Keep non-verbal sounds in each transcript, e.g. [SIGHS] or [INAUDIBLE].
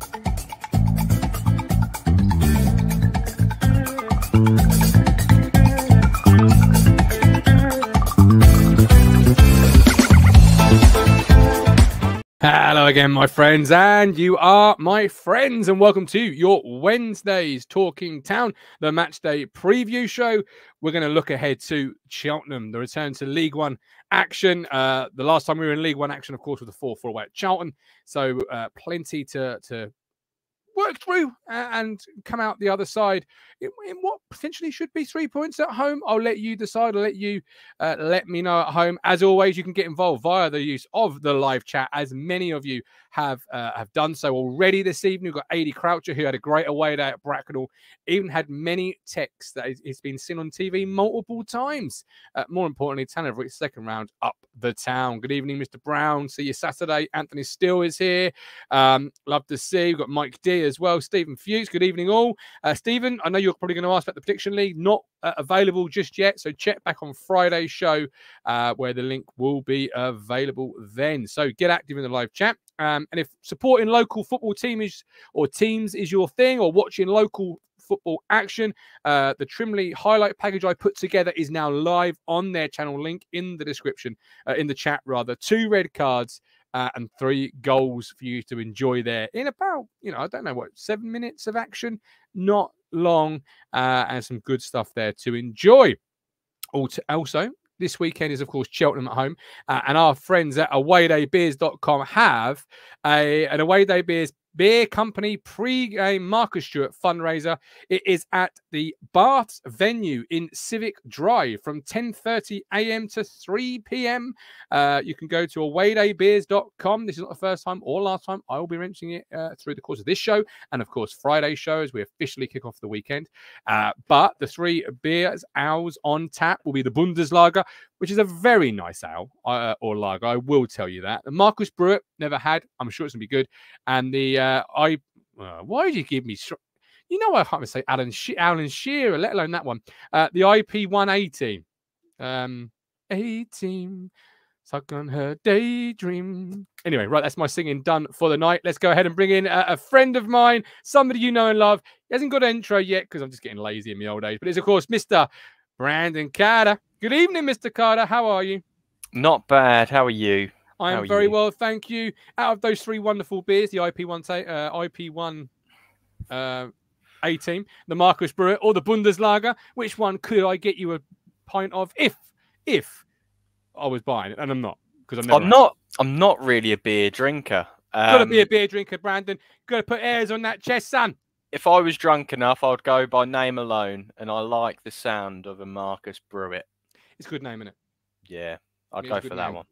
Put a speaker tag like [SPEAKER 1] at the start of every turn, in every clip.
[SPEAKER 1] Thank you. Hello again, my friends, and you are my friends, and welcome to your Wednesdays Talking Town, the match day preview show. We're going to look ahead to Cheltenham, the return to League One action. Uh, the last time we were in League One action, of course, was the 4 4 away at Charlton. So, uh, plenty to, to work through and come out the other side in, what potentially should be three points at home. I'll let you decide. I'll let you uh, let me know at home. As always, you can get involved via the use of the live chat, as many of you have uh, have done so already this evening. We've got Adi Croucher, who had a great away day at Bracknell, even had many texts that he's been seen on TV multiple times. Uh, more importantly, Tanner Rick's second round up the town. Good evening, Mr. Brown. See you Saturday. Anthony Steele is here. Um, love to see. We've got Mike D as well. Stephen Fuchs. Good evening, all. Uh, Stephen, I know you're probably going to ask about the prediction league. Not uh, available just yet. So check back on Friday's show uh, where the link will be available then. So get active in the live chat. Um, and if supporting local football teams or teams is your thing, or watching local football action, uh, the Trimley highlight package I put together is now live on their channel. Link in the description, uh, in the chat rather. Two red cards. Uh, and three goals for you to enjoy there in about, you know, I don't know what, seven minutes of action. Not long, uh, and some good stuff there to enjoy. Also, this weekend is, of course, Cheltenham at home. Uh, and our friends at awaydaybeers.com have a, an Away Day Beers Beer Company pre-game Marcus Stewart fundraiser. It is at the Baths venue in Civic Drive from 10:30 a.m. to 3 p.m. Uh, you can go to awaydaybeers.com. This is not the first time or last time I will be mentioning it uh, through the course of this show, and of course Friday shows. We officially kick off the weekend. Uh, but the three beers, owls on tap will be the Bundeslager, which is a very nice ale uh, or lager. I will tell you that. The Marcus Brewitt never had. I'm sure it's gonna be good. And the uh, I. Uh, why did you give me? You know I can't say Alan she- Alan Shearer, let alone that one. Uh, the IP 118. Um, 18. Suck on her daydream. Anyway, right, that's my singing done for the night. Let's go ahead and bring in a, a friend of mine, somebody you know and love. He hasn't got an intro yet because I'm just getting lazy in my old age, but it's, of course, Mr. Brandon Carter. Good evening, Mr. Carter. How are you?
[SPEAKER 2] Not bad. How are you?
[SPEAKER 1] I am very you? well, thank you. Out of those three wonderful beers, the IP one, uh, IP one, uh, A team, the Marcus Brewer, or the Bundeslager, which one could I get you a pint of if, if I was buying it, and I'm not because I'm,
[SPEAKER 2] I'm not. I'm not really a beer drinker.
[SPEAKER 1] Um, Gotta be a um, beer drinker, Brandon. Gotta put airs on that chest, son.
[SPEAKER 2] If I was drunk enough, I'd go by name alone, and I like the sound of a Marcus Brewitt.
[SPEAKER 1] It's a good name, isn't it?
[SPEAKER 2] Yeah, I'd go for name. that one.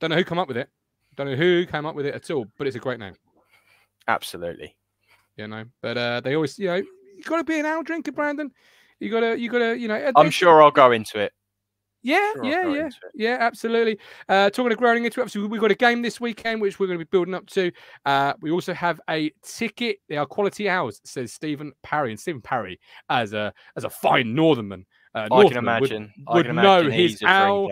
[SPEAKER 1] Don't know who came up with it. Don't know who came up with it at all, but it's a great name.
[SPEAKER 2] Absolutely.
[SPEAKER 1] You know, but uh, they always, you know, you got to be an ale drinker, Brandon. You got to, you got to, you know.
[SPEAKER 2] I'm sure I'll go into it.
[SPEAKER 1] Yeah, sure yeah, yeah, yeah, absolutely. Uh, talking of growing into it, obviously we've got a game this weekend which we're going to be building up to. Uh, we also have a ticket. They are quality hours, says Stephen Parry, and Stephen Parry, as a as a fine Northernman, uh,
[SPEAKER 2] I can imagine.
[SPEAKER 1] would, would
[SPEAKER 2] can
[SPEAKER 1] know
[SPEAKER 2] imagine
[SPEAKER 1] his owl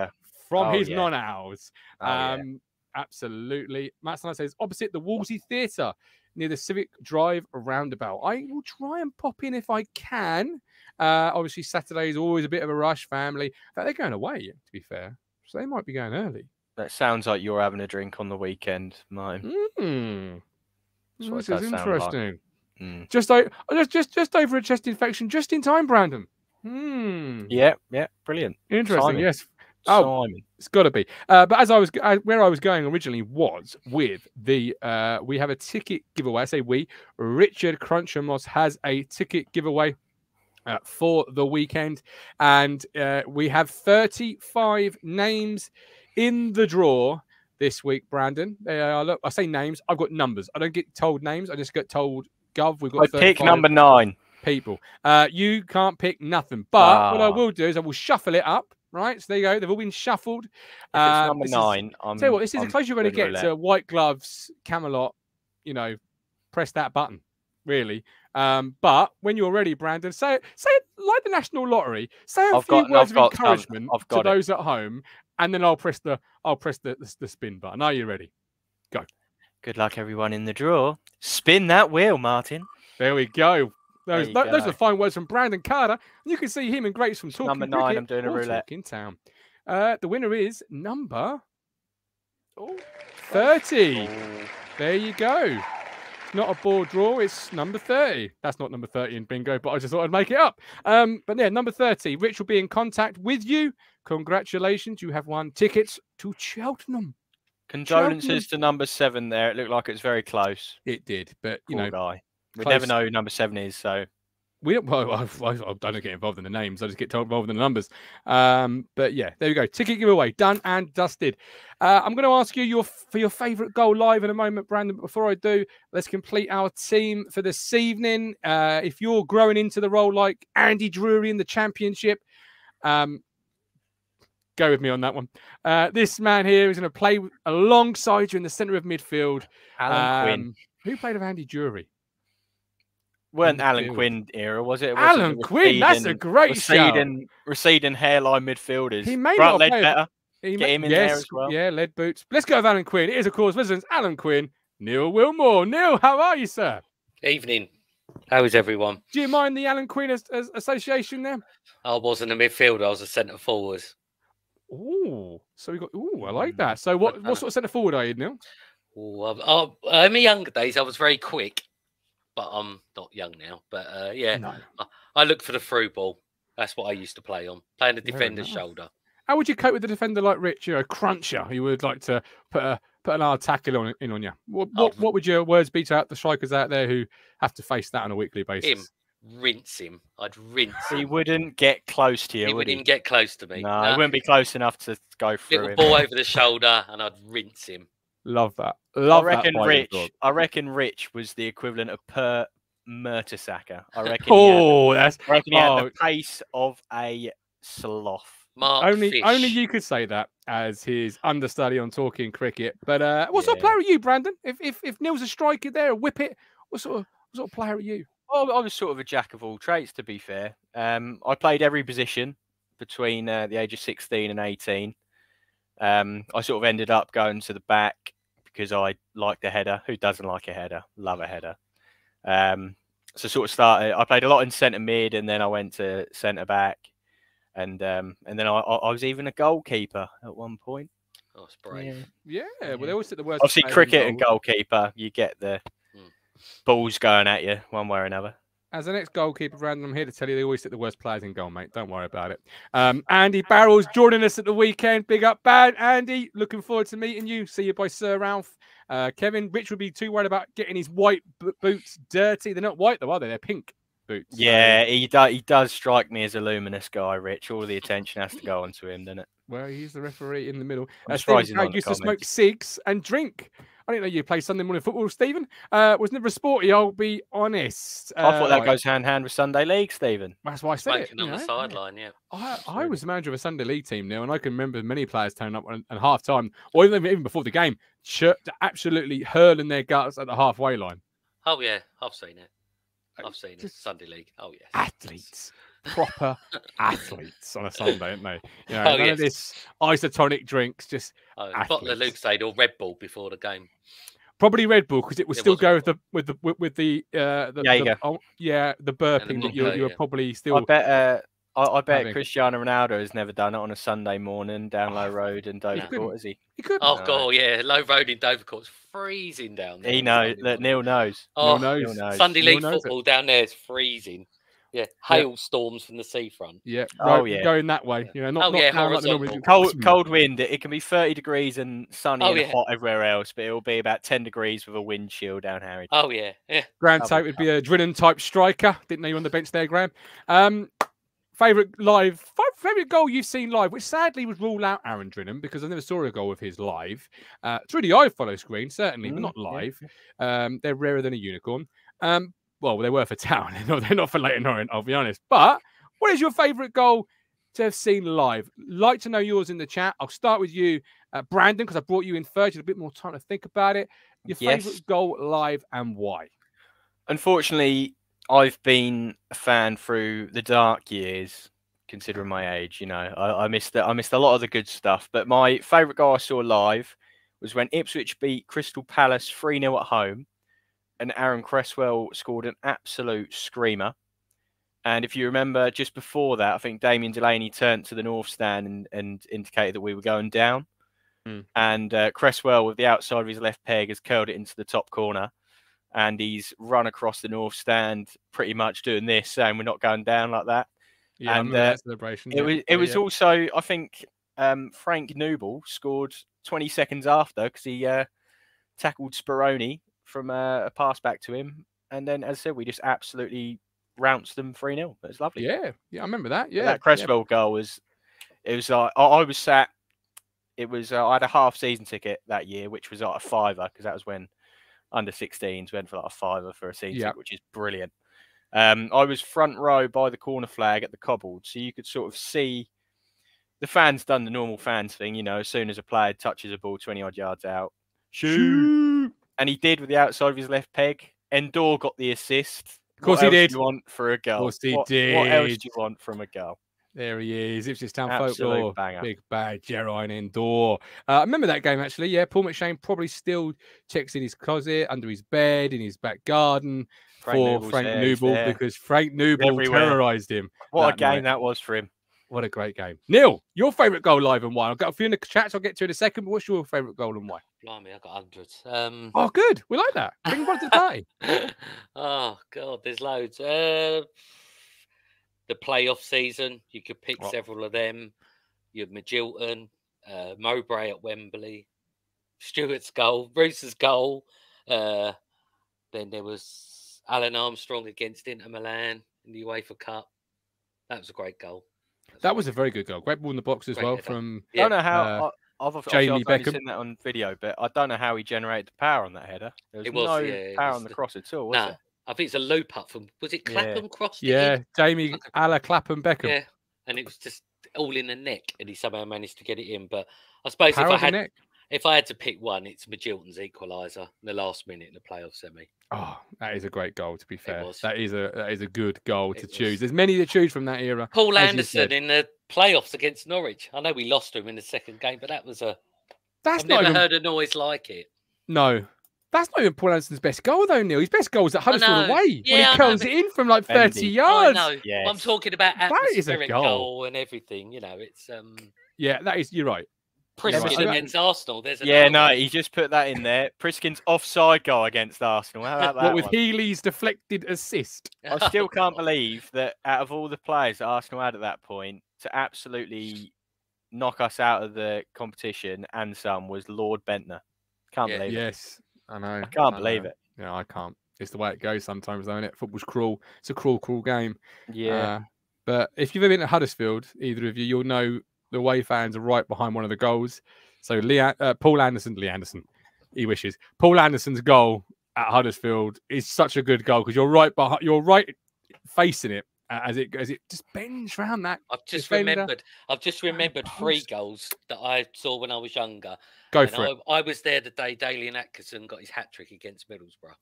[SPEAKER 1] from
[SPEAKER 2] oh,
[SPEAKER 1] his
[SPEAKER 2] yeah.
[SPEAKER 1] non-owls.
[SPEAKER 2] Oh,
[SPEAKER 1] um,
[SPEAKER 2] yeah.
[SPEAKER 1] Absolutely. Matt Snyder says opposite the Wolsey Theatre near the Civic Drive roundabout. I will try and pop in if I can. Uh, obviously, Saturday is always a bit of a rush, family. But they're going away, to be fair. So they might be going early.
[SPEAKER 2] That sounds like you're having a drink on the weekend, mine.
[SPEAKER 1] Mm. This is
[SPEAKER 2] sound like.
[SPEAKER 1] interesting.
[SPEAKER 2] Mm.
[SPEAKER 1] Just, o- just, just, just over a chest infection, just in time, Brandon. Hmm.
[SPEAKER 2] Yeah, yeah, brilliant.
[SPEAKER 1] Interesting. Yes. Oh,
[SPEAKER 2] Simon.
[SPEAKER 1] It's got to be. Uh, but as I was, uh, where I was going originally was with the, uh, we have a ticket giveaway. I say we, Richard Crunchamos has a ticket giveaway uh, for the weekend. And uh, we have 35 names in the draw this week, Brandon. They are, look, I say names, I've got numbers. I don't get told names, I just get told Gov. We've got
[SPEAKER 2] I pick number nine.
[SPEAKER 1] people. Uh, you can't pick nothing. But what I
[SPEAKER 2] Ah.
[SPEAKER 1] will do is I will shuffle it up. Right, so there you go. They've all been shuffled. Uh,
[SPEAKER 2] number
[SPEAKER 1] this is-
[SPEAKER 2] nine, I'm.
[SPEAKER 1] Tell you what, this is
[SPEAKER 2] I'm
[SPEAKER 1] the closest you're going to get to White Gloves, Camelot. You know, press that button, really. Um, but when you're ready, Brandon, say it, say it like the National Lottery. Say a
[SPEAKER 2] I've
[SPEAKER 1] few
[SPEAKER 2] got-
[SPEAKER 1] words
[SPEAKER 2] I've
[SPEAKER 1] of
[SPEAKER 2] some.
[SPEAKER 1] encouragement to
[SPEAKER 2] it.
[SPEAKER 1] those at home, and then I'll press the I'll press the, the, the spin button. Are you ready? Go.
[SPEAKER 2] Good luck, everyone in the draw. Spin that wheel, Martin.
[SPEAKER 1] There we go. Those,
[SPEAKER 2] you
[SPEAKER 1] tho- those are the fine words from Brandon Carter. And you can see him and Greats from Talking
[SPEAKER 2] number nine,
[SPEAKER 1] Cricket
[SPEAKER 2] I'm doing a roulette.
[SPEAKER 1] Talking Town. Uh, the winner is number 30. There you go. Not a board draw, it's number 30. That's not number 30 in bingo, but I just thought I'd make it up. Um, but yeah, number 30. Rich will be in contact with you. Congratulations, you have won tickets to Cheltenham.
[SPEAKER 2] Condolences to number seven there. It looked like it was very close.
[SPEAKER 1] It did, but you
[SPEAKER 2] Poor
[SPEAKER 1] know,
[SPEAKER 2] guy. We
[SPEAKER 1] close.
[SPEAKER 2] never know who number seven is, so
[SPEAKER 1] we don't. [LAUGHS] Well, I, I, don't get involved in the names. I just get involved in the numbers. Um, but yeah, there we go. Ticket giveaway done and dusted. Uh, I'm going to ask you your for your favourite goal live in a moment, Brandon. But before I do, let's complete our team for this evening. Uh, if you're growing into the role like Andy Drury in the Championship, um, go with me on that one. Uh, this man here is going to play alongside you in the centre of midfield.
[SPEAKER 2] Alan Quinn.
[SPEAKER 1] Um, Who played with Andy Drury?
[SPEAKER 2] Weren't Alan. Quinn era, was it? It wasn't
[SPEAKER 1] Alan Quinn. That's a
[SPEAKER 2] receding-
[SPEAKER 1] great shout.
[SPEAKER 2] receding, receding hairline midfielders.
[SPEAKER 1] He may
[SPEAKER 2] Grant
[SPEAKER 1] not have played-
[SPEAKER 2] Leadbitter.
[SPEAKER 1] He
[SPEAKER 2] Get
[SPEAKER 1] ma-
[SPEAKER 2] him in there as well.
[SPEAKER 1] Yeah, lead boots. Let's go with Alan Quinn. It is, of course, residents Alan Quinn, Neil Wilmore. Neil, how are you, sir?
[SPEAKER 3] Evening. How is everyone?
[SPEAKER 1] Do you mind the Alan Quinn as- as- association there?
[SPEAKER 3] I wasn't a midfielder, I was a centre forward.
[SPEAKER 1] Ooh, so we got. Ooh, I like hmm. that. So, what what sort of centre forward are you, Neil?
[SPEAKER 3] Ooh, I- I- in my younger days, I was very quick, but I'm not young now. But uh, yeah,
[SPEAKER 1] No.
[SPEAKER 3] I look for the through ball. That's what I used to play on, playing the
[SPEAKER 1] Fair
[SPEAKER 3] defender's
[SPEAKER 1] enough.
[SPEAKER 3] shoulder.
[SPEAKER 1] How would you cope with a defender like Rich, you know, a cruncher who would like to put a put an hard tackle on in on you? What
[SPEAKER 3] Oh.
[SPEAKER 1] what, what would your words be to out the strikers out there who have to face that on a weekly basis?
[SPEAKER 3] Him, rinse him. I'd rinse
[SPEAKER 2] He
[SPEAKER 3] him.
[SPEAKER 2] wouldn't get close to you,
[SPEAKER 3] He
[SPEAKER 2] would
[SPEAKER 3] wouldn't
[SPEAKER 2] he?
[SPEAKER 3] get close to me.
[SPEAKER 2] no,
[SPEAKER 3] No.
[SPEAKER 2] he wouldn't be close enough to go through
[SPEAKER 3] Little
[SPEAKER 2] him.
[SPEAKER 3] ball over the shoulder, and I'd rinse him.
[SPEAKER 1] Love that.
[SPEAKER 2] I
[SPEAKER 1] Love
[SPEAKER 2] reckon
[SPEAKER 1] that.
[SPEAKER 2] Rich.
[SPEAKER 1] Rich.
[SPEAKER 2] I reckon Rich was the equivalent of Per Mertesacker. I [LAUGHS] reckon. he had,
[SPEAKER 1] Oh, that's
[SPEAKER 2] I reckon he had
[SPEAKER 1] oh.
[SPEAKER 2] the pace of a sloth.
[SPEAKER 3] Mark
[SPEAKER 1] only
[SPEAKER 3] Fish.
[SPEAKER 1] only you could say that as his understudy on talking cricket. But uh, what sort of player are you, Brandon? If if if Neil's a striker there, a whip it. What sort of what sort of player are you?
[SPEAKER 2] Well, I was sort of a jack of all trades, to be fair. Um, I played every position between uh, the age of 16 and 18. Um, I sort of ended up going to the back because I like the header. Who doesn't like a header? Love a header. Um, so sort of started. I played a lot in centre mid, and then I went to centre back, and um, and then I, I I was even a goalkeeper at one point.
[SPEAKER 3] Oh, it's brave.
[SPEAKER 1] Yeah, well, they always sit the worst.
[SPEAKER 2] Obviously,
[SPEAKER 1] players in
[SPEAKER 2] cricket and goalkeeper, you get the
[SPEAKER 3] Mm.
[SPEAKER 2] balls going at you one way or another.
[SPEAKER 1] As an ex-goalkeeper, Brandon, I'm here to tell you they always sit the worst players in goal, mate. Don't worry about it. Um, Andy Barrels joining us at the weekend. Big up, bad Andy. Looking forward to meeting you. See you by Sir Alf. Uh, Kevin, Rich would be too worried about getting his white boots dirty. They're not white though, are they? They're pink boots. So-
[SPEAKER 2] Yeah, he does. He does strike me as a luminous guy, Rich. All the attention has to go onto him, doesn't it?
[SPEAKER 1] Well, he's the referee in the middle. Uh,
[SPEAKER 2] surprised
[SPEAKER 1] Stephen
[SPEAKER 2] he's not
[SPEAKER 1] Craig used to smoke cigs and drink. I didn't know you play Sunday morning football, Stephen. Uh, was never a sporty. I'll be honest.
[SPEAKER 2] I thought
[SPEAKER 1] Uh,
[SPEAKER 2] that
[SPEAKER 1] right,
[SPEAKER 2] goes hand in hand with Sunday League, Stephen.
[SPEAKER 1] That's why I said it.
[SPEAKER 3] On the
[SPEAKER 1] know, yeah.
[SPEAKER 3] sideline, yeah.
[SPEAKER 1] I, I was the manager of a Sunday league team now, and I can remember many players turning up at, at half time, or even, even before the game, chir- absolutely hurling their guts at the halfway line.
[SPEAKER 3] Oh yeah, I've seen it.
[SPEAKER 1] Uh,
[SPEAKER 3] I've seen it. Sunday League. Oh yes.
[SPEAKER 1] Athletes, proper athletes on a Sunday, aren't they? You know, [LAUGHS]
[SPEAKER 3] Oh,
[SPEAKER 1] none
[SPEAKER 3] yes.
[SPEAKER 1] of this isotonic drinks, just
[SPEAKER 3] Oh, bottle of
[SPEAKER 1] athletes.
[SPEAKER 3] Or Red Bull before the game.
[SPEAKER 1] probably Red Bull because it would
[SPEAKER 3] It
[SPEAKER 1] still go with the with the with, with the uh the,
[SPEAKER 2] Jaeger.
[SPEAKER 1] the oh, yeah the burping that you
[SPEAKER 3] vodka,
[SPEAKER 1] you were
[SPEAKER 3] yeah.
[SPEAKER 1] probably
[SPEAKER 2] I
[SPEAKER 1] still
[SPEAKER 2] bet. Uh, I, I bet
[SPEAKER 1] having.
[SPEAKER 2] Cristiano Ronaldo has never done it on a Sunday morning down Low Road in Dover
[SPEAKER 1] couldn't.
[SPEAKER 2] Court, has he?
[SPEAKER 1] you could
[SPEAKER 3] Oh
[SPEAKER 2] No.
[SPEAKER 3] god, yeah. Low road in Dovercourt's freezing down there.
[SPEAKER 2] He knows.
[SPEAKER 3] Sunday
[SPEAKER 2] That. Neil knows.
[SPEAKER 3] Oh,
[SPEAKER 1] knows.
[SPEAKER 2] Neil knows.
[SPEAKER 3] Sunday
[SPEAKER 1] Neil
[SPEAKER 3] League
[SPEAKER 1] knows it.
[SPEAKER 3] football down there is freezing. Yeah, hailstorms from the seafront.
[SPEAKER 1] yeah
[SPEAKER 2] Oh,
[SPEAKER 1] right,
[SPEAKER 2] yeah.
[SPEAKER 1] going that way you know not,
[SPEAKER 3] Oh,
[SPEAKER 1] not
[SPEAKER 3] yeah,
[SPEAKER 1] down like the normal
[SPEAKER 3] horizontal.
[SPEAKER 2] Cold, cold wind. It, it can be 30 degrees and sunny
[SPEAKER 3] Oh,
[SPEAKER 2] and
[SPEAKER 3] yeah.
[SPEAKER 2] hot everywhere else, but it will be about 10 degrees with a wind chill down Harry.
[SPEAKER 3] Oh yeah, yeah.
[SPEAKER 1] Graham
[SPEAKER 2] Love
[SPEAKER 1] Tate would be a Drilling type striker. Didn't know you were on the bench there, Graham. Um, favorite live, favorite goal you've seen live, which sadly would rule out Aaron Drinan because I never saw a goal of his live. Uh, through the iFollow screen, certainly, but
[SPEAKER 2] Mm,
[SPEAKER 1] not
[SPEAKER 2] yeah.
[SPEAKER 1] live. Um, they're rarer than a unicorn. Um, well, they were for [LAUGHS] Town. They're not, they're not for Leyton Orient, I'll be honest. But what is your favorite goal to have seen live? Like to know yours in the chat. I'll start with you, uh, Brandon, because I brought you in first. You had a bit more time to think about it. Your
[SPEAKER 2] Yes.
[SPEAKER 1] favorite goal live and why?
[SPEAKER 2] Unfortunately, I've been a fan through the dark years, considering my age. You know, I, I missed the, I missed a lot of the good stuff. But my favourite goal I saw live was when Ipswich beat Crystal Palace 3 0 at home, and Aaron Cresswell scored an absolute screamer. And if you remember, just before that, I think Damien Delaney turned to the north stand and, and indicated that we were going down.
[SPEAKER 1] Mm.
[SPEAKER 2] And uh, Cresswell, with the outside of his left peg, has curled it into the top corner. And he's run across the north stand, pretty much doing this, saying we're not going down like that.
[SPEAKER 1] Yeah,
[SPEAKER 2] And, uh,
[SPEAKER 1] celebration.
[SPEAKER 2] It
[SPEAKER 1] yeah.
[SPEAKER 2] was. It
[SPEAKER 1] Yeah,
[SPEAKER 2] was also, I think, um, Frank Nouble scored 20 seconds after because he uh, tackled Speroni from uh, a pass back to him, and then, as I said, we just absolutely rounced them 3 0. It was lovely.
[SPEAKER 1] Yeah, yeah, I remember that. Yeah,
[SPEAKER 2] that Cresswell goal was. It was like I, I was sat. It was uh, I had a half season ticket that year, which was like a fiver because that was when under 16s went for like a fiver for a season
[SPEAKER 1] Yeah.
[SPEAKER 2] ticket, which is brilliant. Um, I was front row by the corner flag at the cobbled, so you could sort of see the fans done the normal fans thing, you know, as soon as a player touches a ball 20 odd yards out, shoot. And he did with the outside of his left peg. N'Daw got the assist.
[SPEAKER 1] Of course
[SPEAKER 2] what
[SPEAKER 1] he
[SPEAKER 2] else
[SPEAKER 1] did.
[SPEAKER 2] Do you want for a goal?
[SPEAKER 1] course he
[SPEAKER 2] what, What else do you want from a girl?
[SPEAKER 1] There he is. Ipswich Town
[SPEAKER 2] Absolute
[SPEAKER 1] folklore.
[SPEAKER 2] banger.
[SPEAKER 1] Big bad Guirane N'Daw. Uh, I remember that game actually. Yeah, Paul McShane probably still checks in his closet, under his bed, in his back garden
[SPEAKER 2] Frank
[SPEAKER 1] for Frank
[SPEAKER 2] there, he's
[SPEAKER 1] Nouble
[SPEAKER 2] there.
[SPEAKER 1] because Frank
[SPEAKER 2] everywhere.
[SPEAKER 1] terrorized him.
[SPEAKER 2] What a game
[SPEAKER 1] night.
[SPEAKER 2] that was for him.
[SPEAKER 1] What a great game. Neil, your favourite goal live and why? I've got a few in the chats I'll get to in a second, but what's your favourite goal and why?
[SPEAKER 3] Blimey, I got hundreds. Um,
[SPEAKER 1] Oh, good. We like that. Bring one to the party. [LAUGHS]
[SPEAKER 3] oh god, there's loads. Uh, the playoff season, you could pick
[SPEAKER 1] Oh.
[SPEAKER 3] several of them. You had Magilton, uh, Mowbray at Wembley, Stewart's goal, Bruce's goal. Uh, then there was Alun Armstrong against Inter Milan in the UEFA Cup. That was a great goal.
[SPEAKER 1] That was a very good goal. Great ball in the box as
[SPEAKER 3] Great
[SPEAKER 1] well
[SPEAKER 3] header.
[SPEAKER 1] from
[SPEAKER 2] I don't know how.
[SPEAKER 1] uh,
[SPEAKER 2] I, I've,
[SPEAKER 1] Jamie
[SPEAKER 2] I've
[SPEAKER 1] Beckham.
[SPEAKER 2] seen that on video, but I don't know how he generated the power on that header. There was,
[SPEAKER 3] It was,
[SPEAKER 2] no
[SPEAKER 3] yeah,
[SPEAKER 2] power
[SPEAKER 3] was
[SPEAKER 2] on the
[SPEAKER 3] the-
[SPEAKER 2] cross at all, was
[SPEAKER 3] Nah,
[SPEAKER 2] there?
[SPEAKER 3] I think it's a low up from was it
[SPEAKER 2] Yeah.
[SPEAKER 3] Clapham crossed it
[SPEAKER 1] yeah,
[SPEAKER 3] in?
[SPEAKER 1] Jamie
[SPEAKER 3] Okay.
[SPEAKER 1] a la Clapham Beckham.
[SPEAKER 3] Yeah, and it was just all in the neck, and he somehow managed to get it in. But I suppose
[SPEAKER 1] Power
[SPEAKER 3] if I had
[SPEAKER 1] neck.
[SPEAKER 3] If I had to pick one, it's Magilton's equaliser in the last minute in the playoff semi.
[SPEAKER 1] Oh, that is a great goal. To be fair,
[SPEAKER 3] was.
[SPEAKER 1] that is a that is a good goal to
[SPEAKER 3] It
[SPEAKER 1] choose. There's many to choose from that era.
[SPEAKER 3] Paul Anderson in the playoffs against Norwich. I know we lost to him in the second game, but that was a
[SPEAKER 1] That's
[SPEAKER 3] I've
[SPEAKER 1] not
[SPEAKER 3] never
[SPEAKER 1] even
[SPEAKER 3] heard a noise like it.
[SPEAKER 1] no. That's not even Paul Anderson's best goal though, Neil. His best goal was at Huddersfield
[SPEAKER 3] know.
[SPEAKER 1] away when
[SPEAKER 3] Yeah, I
[SPEAKER 1] he
[SPEAKER 3] know,
[SPEAKER 1] curls
[SPEAKER 3] but-
[SPEAKER 1] it in from like 30
[SPEAKER 3] I
[SPEAKER 1] yards.
[SPEAKER 3] know. I'm talking about
[SPEAKER 1] That is a goal.
[SPEAKER 3] goal. and everything. You know, it's um
[SPEAKER 1] Yeah, that is. You're right.
[SPEAKER 3] Priskin
[SPEAKER 1] right.
[SPEAKER 3] Against Arsenal. There's
[SPEAKER 2] Yeah,
[SPEAKER 3] another
[SPEAKER 2] no,
[SPEAKER 3] one.
[SPEAKER 2] he just put that in there. Priskin's offside goal against Arsenal. How about [LAUGHS] that?
[SPEAKER 1] what with
[SPEAKER 2] one?
[SPEAKER 1] Healy's deflected assist?
[SPEAKER 2] I still can't believe that out of all the players that Arsenal had at that point, to absolutely knock us out of the competition and some was Lord Bendtner. Can't
[SPEAKER 3] Yeah.
[SPEAKER 2] believe it.
[SPEAKER 1] Yes, I know.
[SPEAKER 2] I can't believe
[SPEAKER 1] know.
[SPEAKER 2] it.
[SPEAKER 1] Yeah, I can't. It's the way it goes sometimes, though, isn't it? Football's cruel. It's a cruel, cruel game.
[SPEAKER 2] Yeah.
[SPEAKER 1] Uh, but if you've ever been to Huddersfield, either of you, you'll know the away fans are right behind one of the goals. So Lee, uh, Paul Anderson, Lee Anderson, he wishes. Paul Anderson's goal at Huddersfield is such a good goal because you're right behind, you're right facing it as it as it just bends round that.
[SPEAKER 3] I've just
[SPEAKER 1] defender.
[SPEAKER 3] remembered. I've just remembered three goals that I saw when I was younger.
[SPEAKER 1] Go
[SPEAKER 3] and
[SPEAKER 1] for it.
[SPEAKER 3] I, I was there the day Dalian Atkinson got his hat trick against Middlesbrough.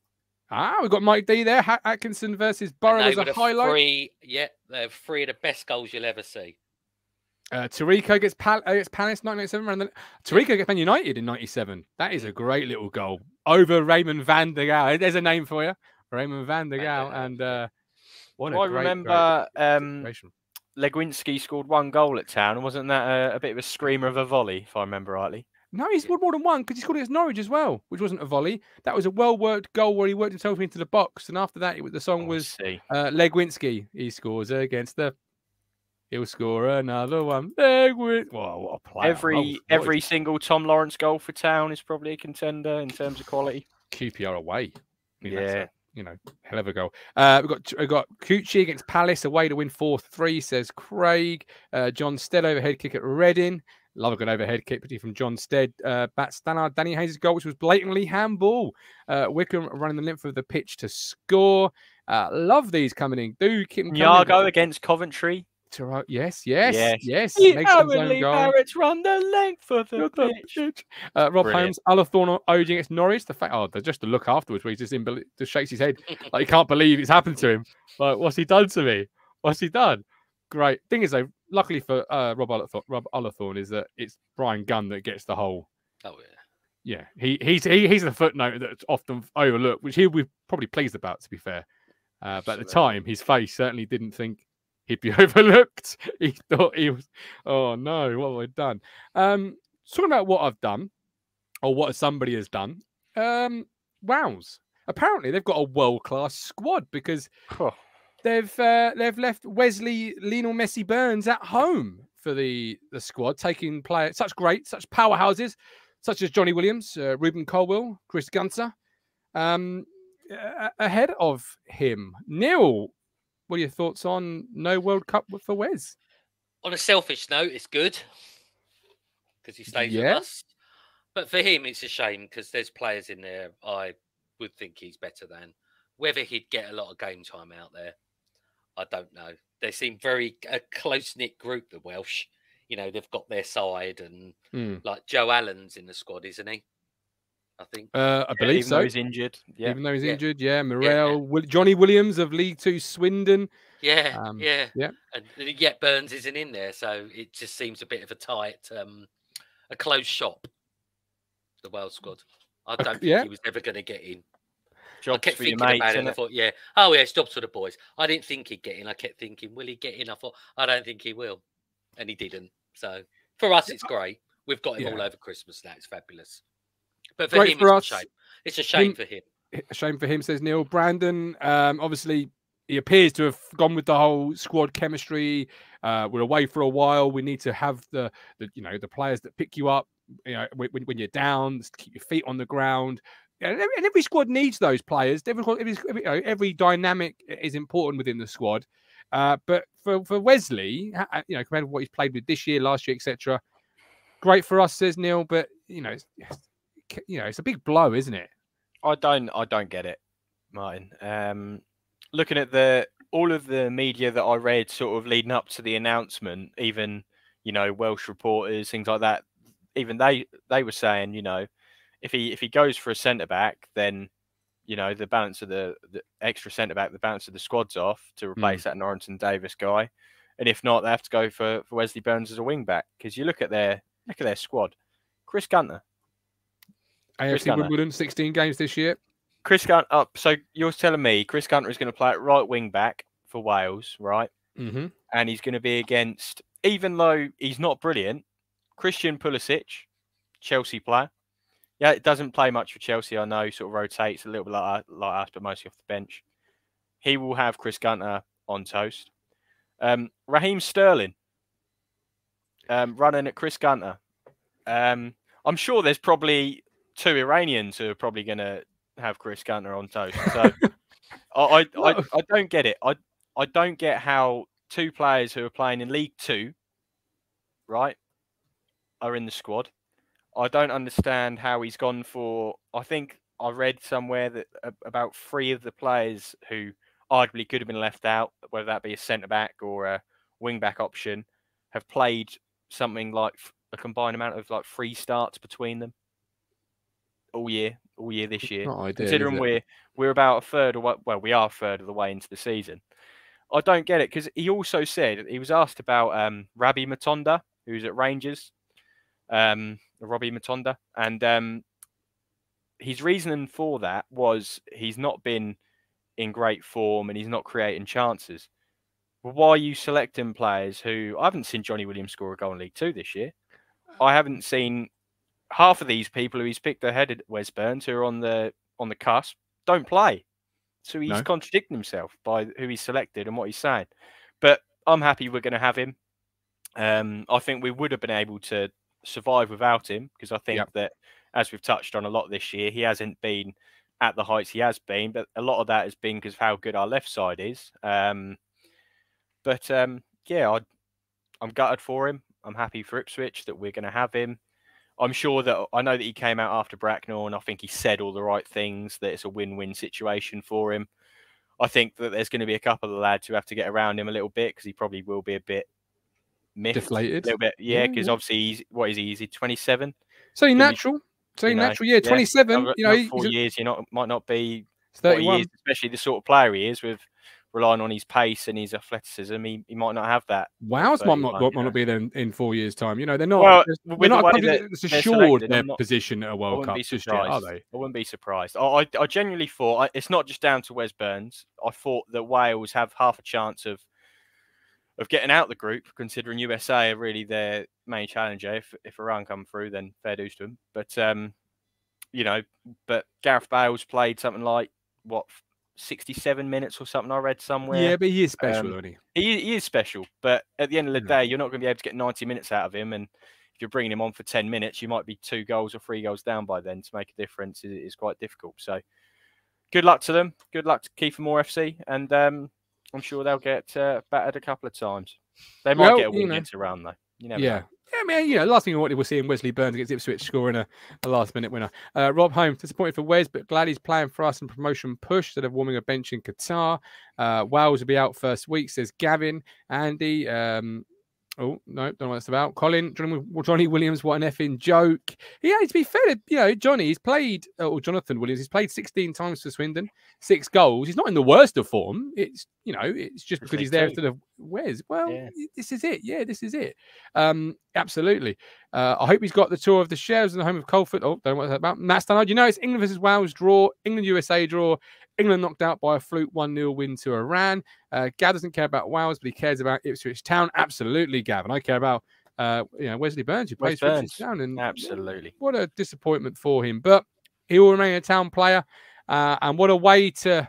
[SPEAKER 1] Ah, we've got Mike D there. Atkinson versus
[SPEAKER 3] Boro
[SPEAKER 1] as a highlight.
[SPEAKER 3] Three, yeah, they're three of the best goals you'll ever see.
[SPEAKER 1] Uh, Taricco gets Pal- uh, gets Palace 1997, and then Taricco gets Man United in 97. That is a great little goal over Raymond Van der Gaal. There's a name for you, Raymond Van der Gaal. And uh, what a
[SPEAKER 2] I
[SPEAKER 1] great, great
[SPEAKER 2] remember um,
[SPEAKER 1] situation.
[SPEAKER 2] Legwinski scored one goal at town. Wasn't that a, a bit of a screamer of a volley, if I remember rightly?
[SPEAKER 1] No, he scored more than one because he scored against Norwich as well, which wasn't a volley. That was a well worked goal where he worked himself into the box. And after that, it, the song
[SPEAKER 2] I
[SPEAKER 1] was uh, Legwinski. He scores against the. He'll score another one. Legwin. Whoa, what a player.
[SPEAKER 2] every
[SPEAKER 1] Oh, what is
[SPEAKER 2] every single Tom Lawrence goal for town is probably a contender in terms of quality.
[SPEAKER 1] QPR away. I mean, that's a,
[SPEAKER 2] Yeah.
[SPEAKER 1] you know, hell of a goal. Uh, we've got we've got Cucci against Palace away to win four three. Says Craig. Uh, John Stead overhead kick at Reading. Love a good overhead kick, particularly from John Stead. Uh, Bat Stannard, Danny Haynes' goal, which was blatantly handball. Uh, Wickham running the length of the pitch to score. Uh, love these coming in. Do keep them in.
[SPEAKER 2] Yago against Coventry.
[SPEAKER 1] Taro- Yes, yes, yes.
[SPEAKER 2] Yes.
[SPEAKER 1] Makes his own goal.
[SPEAKER 2] Barrett's run the length of the pitch.
[SPEAKER 1] pitch. Uh, Rob
[SPEAKER 2] Brilliant.
[SPEAKER 1] Holmes, Ullathorne OG against Norwich. The fact, oh, the- just the look afterwards where he just, in, just shakes his head [LAUGHS] like he can't believe it's happened to him. Like, what's he done to me? What's he done? Great. Thing is, though, luckily for uh, Rob Ullathorne, Rob Ullathorne is that it's Bryan Gunn that gets the whole
[SPEAKER 3] Oh yeah.
[SPEAKER 1] Yeah, he he's he, he's the footnote that's often overlooked, which he'll be probably pleased about. To be fair, uh, but at the time, his face certainly didn't think he'd [LAUGHS] be overlooked. He thought he was, oh no, what have I done? Um, talking about what I've done, or what somebody has done. Um, wows! Apparently, they've got a world class squad because
[SPEAKER 2] Oh,
[SPEAKER 1] they've uh, they've left Wesley Lionel Messi Burns at home for the the squad, taking players such great, such powerhouses, such as Johnny Williams, uh, Rubin Colwill, Chris Gunter, um, ahead of him. Neil, what are your thoughts on no World Cup for Wes?
[SPEAKER 3] On a selfish note, it's good because he stays
[SPEAKER 1] Yeah.
[SPEAKER 3] with us. But for him, it's a shame because there's players in there I would think he's better than. Whether he'd get a lot of game time out there, I don't know. They seem very a close knit group, the Welsh. You know, they've got their side, and
[SPEAKER 1] Hmm.
[SPEAKER 3] like Joe Allen's in the squad, isn't he? I think.
[SPEAKER 1] Uh, I
[SPEAKER 2] yeah,
[SPEAKER 1] believe
[SPEAKER 2] even though
[SPEAKER 1] so.
[SPEAKER 2] he's injured. Yeah.
[SPEAKER 1] Even though he's
[SPEAKER 3] Yeah.
[SPEAKER 1] injured, yeah. Morrell, Will, Johnny Williams of League Two, Swindon.
[SPEAKER 3] Yeah,
[SPEAKER 1] Um,
[SPEAKER 3] yeah,
[SPEAKER 1] yeah.
[SPEAKER 3] And yet Burns isn't in there, so it just seems a bit of a tight, um, a closed shop. The Wales squad. I don't think
[SPEAKER 1] yeah.
[SPEAKER 3] he was ever going to get in. I kept thinking
[SPEAKER 2] mates,
[SPEAKER 3] about it. And I thought, yeah, oh yeah, it's jobs for the boys. I didn't think he'd get in. I kept thinking, will he get in? I thought, I don't think he will, and he didn't. So for us, it's great. We've got him all over Christmas now. It's fabulous. But for
[SPEAKER 1] Great
[SPEAKER 3] him,
[SPEAKER 1] for
[SPEAKER 3] it's a
[SPEAKER 1] us.
[SPEAKER 3] shame. It's a shame
[SPEAKER 1] Him-
[SPEAKER 3] for him.
[SPEAKER 1] a shame for him, says Neil. Brandon, um, obviously, he appears to have gone with the whole squad chemistry. Uh, we're away for a while. We need to have the, the you know, the players that pick you up, you know, when, when- you're down, keep your feet on the ground. And every, and every squad needs those players. Every, every, every, you know, every dynamic is important within the squad. Uh, but for, for Wesley, you know, compared to what he's played with this year, last year, etc., great for us, says Neil. But you know, it's, you know, it's a big blow, isn't it?
[SPEAKER 2] I don't I don't get it, Martin. Um, looking at the all of the media that I read, sort of leading up to the announcement, even you know Welsh reporters, things like that, even they they were saying, you know, if he if he goes for a centre back, then you know the balance of the, the extra centre back, the balance of the squad's off to replace that Norrington Davies guy, and if not, they have to go for, for Wesley Burns as a wing back because you look at their look at their squad, Chris Gunter.
[SPEAKER 1] AFC
[SPEAKER 2] Gunner.
[SPEAKER 1] Wimbledon, 16 games this year.
[SPEAKER 2] Chris Gunter. Up. so you're telling me Chris Gunter is going to play at right wing back for Wales, right?
[SPEAKER 1] Mm-hmm.
[SPEAKER 2] And he's going to be against, even though he's not brilliant, Christian Pulisic, Chelsea player. Yeah, it doesn't play much for Chelsea. I know, sort of rotates a little bit like, like us, but mostly off the bench. He will have Chris Gunter on toast. Um, Raheem Sterling um, running at Chris Gunter. Um, I'm sure there's probably two Iranians who are probably going to have Chris Gunter on toast. So [LAUGHS] I, I, I, I don't get it. I, I don't get how two players who are playing in League Two, right, are in the squad. I don't understand how he's gone for. I think I read somewhere that about three of the players who arguably could have been left out, whether that be a centre back or a wing back option, have played something like a combined amount of like three starts between them all year, all year this year.
[SPEAKER 1] Not ideal.
[SPEAKER 2] Considering we're we're about a third of what well we are a third of the way into the season. I don't get it because he also said he was asked about um, Rabbi Matondo, who's at Rangers, um, Robbie Matondo, and um, his reasoning for that was he's not been in great form and he's not creating chances. Well, why are you selecting players who I haven't seen Johnny Williams score a goal in League Two this year? I haven't seen half of these people who he's picked ahead of Wes Burns who are on the on the cusp don't play. So he's
[SPEAKER 1] No.
[SPEAKER 2] contradicting himself by who he's selected and what he's saying. But I'm happy we're going to have him. Um, I think we would have been able to survive without him because I think
[SPEAKER 1] Yep.
[SPEAKER 2] that, as we've touched on a lot this year, he hasn't been at the heights he has been. But a lot of that has been because of how good our left side is. Um, but um, yeah, I, I'm gutted for him. I'm happy for Ipswich that we're going to have him. I'm sure that I know that he came out after Bracknell, and I think he said all the right things. That it's a win-win situation for him. I think that there's going to be a couple of lads who have to get around him a little bit because he probably will be a bit miffed,
[SPEAKER 1] Deflated.
[SPEAKER 2] a little bit. Yeah,
[SPEAKER 1] Yeah,
[SPEAKER 2] because
[SPEAKER 1] yeah.
[SPEAKER 2] obviously he's what is he? Is he 27?
[SPEAKER 1] So
[SPEAKER 2] be-
[SPEAKER 1] natural. So
[SPEAKER 2] you know,
[SPEAKER 1] natural. Yeah,
[SPEAKER 2] yeah,
[SPEAKER 1] 27.
[SPEAKER 2] Another-
[SPEAKER 1] You know, he's
[SPEAKER 2] four years, you not might not be
[SPEAKER 1] he's
[SPEAKER 2] what he
[SPEAKER 1] 31.
[SPEAKER 2] is, especially the sort of player he is with relying on his pace and his athleticism, he, he might not have that.
[SPEAKER 1] Wales might not, might not be there in, in four years' time. You know, they're not.
[SPEAKER 2] Well,
[SPEAKER 1] they're-
[SPEAKER 2] with
[SPEAKER 1] they're
[SPEAKER 2] the
[SPEAKER 1] not a
[SPEAKER 2] way
[SPEAKER 1] country
[SPEAKER 2] that
[SPEAKER 1] that's
[SPEAKER 2] they're
[SPEAKER 1] assured
[SPEAKER 2] selected,
[SPEAKER 1] their
[SPEAKER 2] not-
[SPEAKER 1] position at a World Cup just yet,
[SPEAKER 2] surprised.
[SPEAKER 1] are they?
[SPEAKER 2] I wouldn't be surprised. I, I, I genuinely thought I, it's not just down to Wes Burns. I thought that Wales have half a chance of of getting out the group, considering USA are really their main challenger. If if Iran come through, then fair dues to them. But um, you know, but Gareth Bale's played something like what sixty-seven minutes or something. I read somewhere.
[SPEAKER 1] Yeah, but he is special,
[SPEAKER 2] Um,
[SPEAKER 1] isn't he?
[SPEAKER 2] He, he is special, but at the end of the
[SPEAKER 1] Yeah.
[SPEAKER 2] day, you're not going to be able to get 90 minutes out of him. And if you're bringing him on for 10 minutes, you might be two goals or three goals down by then to make a difference. Is quite difficult. So good luck to them. Good luck to Kiefer Moore FC. And um, I'm sure they'll get uh, battered a couple of times. They might
[SPEAKER 1] Well,
[SPEAKER 2] get a
[SPEAKER 1] you
[SPEAKER 2] win
[SPEAKER 1] know.
[SPEAKER 2] against Iran, though. You never
[SPEAKER 1] Yeah.
[SPEAKER 2] know.
[SPEAKER 1] I mean, you know, last thing we wanted was seeing Wesley Burns against Ipswich scoring a, a last minute winner. Uh, Rob Holmes, disappointed for Wes, but glad he's playing for us in promotion push instead of warming a bench in Qatar. Uh, Wales will be out first week, says Gavin. Andy, um, oh, no, don't know what that's about. Colin, Johnny, Williams, what an effing joke. Yeah, to be fair, you know, Johnny, he's played, uh, or Jonathan Williams, he's played 16 times for Swindon, six goals. He's not in the worst of form. It's, you know, it's just because he's there instead of Wes. Well,
[SPEAKER 2] Yeah.
[SPEAKER 1] this is it. Yeah, this is it. Um, absolutely. Uh, I hope he's got the tour of the shares in the home of Colford. Oh, don't know what that's about. Matt Stannard, you know, it's England versus Wales draw, England USA draw. England knocked out by a fluke 1 0 win to Iran. Uh, Gav doesn't care about Wales, but he cares about Ipswich Town. Absolutely, Gavin. I care about uh, you know, Wesley Burns, who plays for Ipswich Town. And
[SPEAKER 2] Absolutely.
[SPEAKER 1] what a disappointment for him. But he will remain a town player. Uh, and what a way to,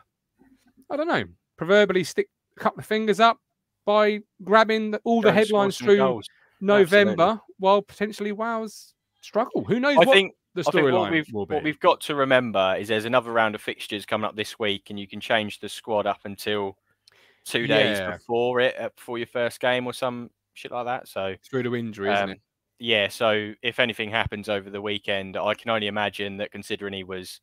[SPEAKER 1] I don't know, proverbially stick a couple of fingers up by grabbing the, all
[SPEAKER 2] Go
[SPEAKER 1] the headlines through
[SPEAKER 2] goals.
[SPEAKER 1] November while potentially Wales struggle. Who knows
[SPEAKER 2] I
[SPEAKER 1] what
[SPEAKER 2] think
[SPEAKER 1] the
[SPEAKER 2] I think what
[SPEAKER 1] storyline
[SPEAKER 2] we've,
[SPEAKER 1] will be?
[SPEAKER 2] what we've got to remember is there's another round of fixtures coming up this week, and you can change the squad up until two days
[SPEAKER 1] Yeah.
[SPEAKER 2] before it, uh, before your first game or some shit like that. So,
[SPEAKER 1] through to injury, isn't
[SPEAKER 2] um,
[SPEAKER 1] it?
[SPEAKER 2] yeah. So if anything happens over the weekend, I can only imagine that considering he was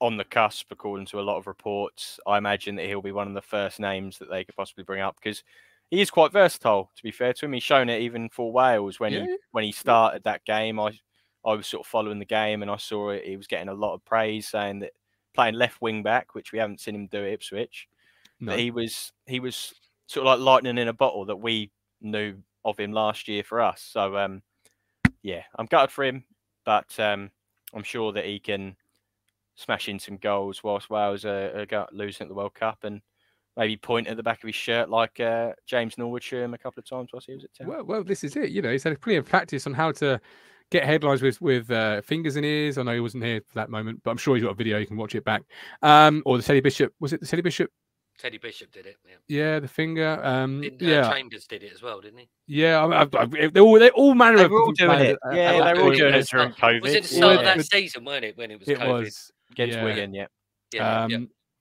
[SPEAKER 2] on the cusp, according to a lot of reports, I imagine that he'll be one of the first names that they could possibly bring up because he is quite versatile. To be fair to him, he's shown it even for Wales when
[SPEAKER 1] Yeah,
[SPEAKER 2] he when he started that game. I I was sort of following the game and I saw it. He was getting a lot of praise, saying that playing left wing back, which we haven't seen him do at Ipswich,
[SPEAKER 1] No.
[SPEAKER 2] that he was he was sort of like lightning in a bottle that we knew of him last year for us. So um, yeah, I'm gutted for him, but um, I'm sure that he can smash in some goals whilst Wales are, are losing at the World Cup and maybe point at the back of his shirt like uh, James Norwood him a couple of times whilst he was at town.
[SPEAKER 1] Well, well, this is it. You know, he's had plenty of practice on how to get headlines with with uh, fingers in ears. I know he wasn't here for that moment, but I'm sure he's got a video. You can watch it back. Um, or the Teddy Bishop was it the Teddy Bishop?
[SPEAKER 3] Teddy Bishop did it. Yeah.
[SPEAKER 1] Yeah, the finger. Um,
[SPEAKER 3] Didn't, uh,
[SPEAKER 1] yeah,
[SPEAKER 3] Chambers did it as well, didn't he?
[SPEAKER 1] yeah. I, I, I, they're all they're all manner
[SPEAKER 2] They
[SPEAKER 1] of
[SPEAKER 2] were all doing it.
[SPEAKER 1] at-
[SPEAKER 2] Yeah,
[SPEAKER 1] at
[SPEAKER 2] they
[SPEAKER 1] that
[SPEAKER 2] were all doing it during COVID.
[SPEAKER 3] Was it the
[SPEAKER 1] Yeah,
[SPEAKER 3] start of that season, weren't it? When it was
[SPEAKER 1] It
[SPEAKER 3] COVID?
[SPEAKER 1] was
[SPEAKER 2] against
[SPEAKER 1] yeah.
[SPEAKER 2] Wigan, yeah.
[SPEAKER 3] Yeah,
[SPEAKER 1] um,
[SPEAKER 3] yeah.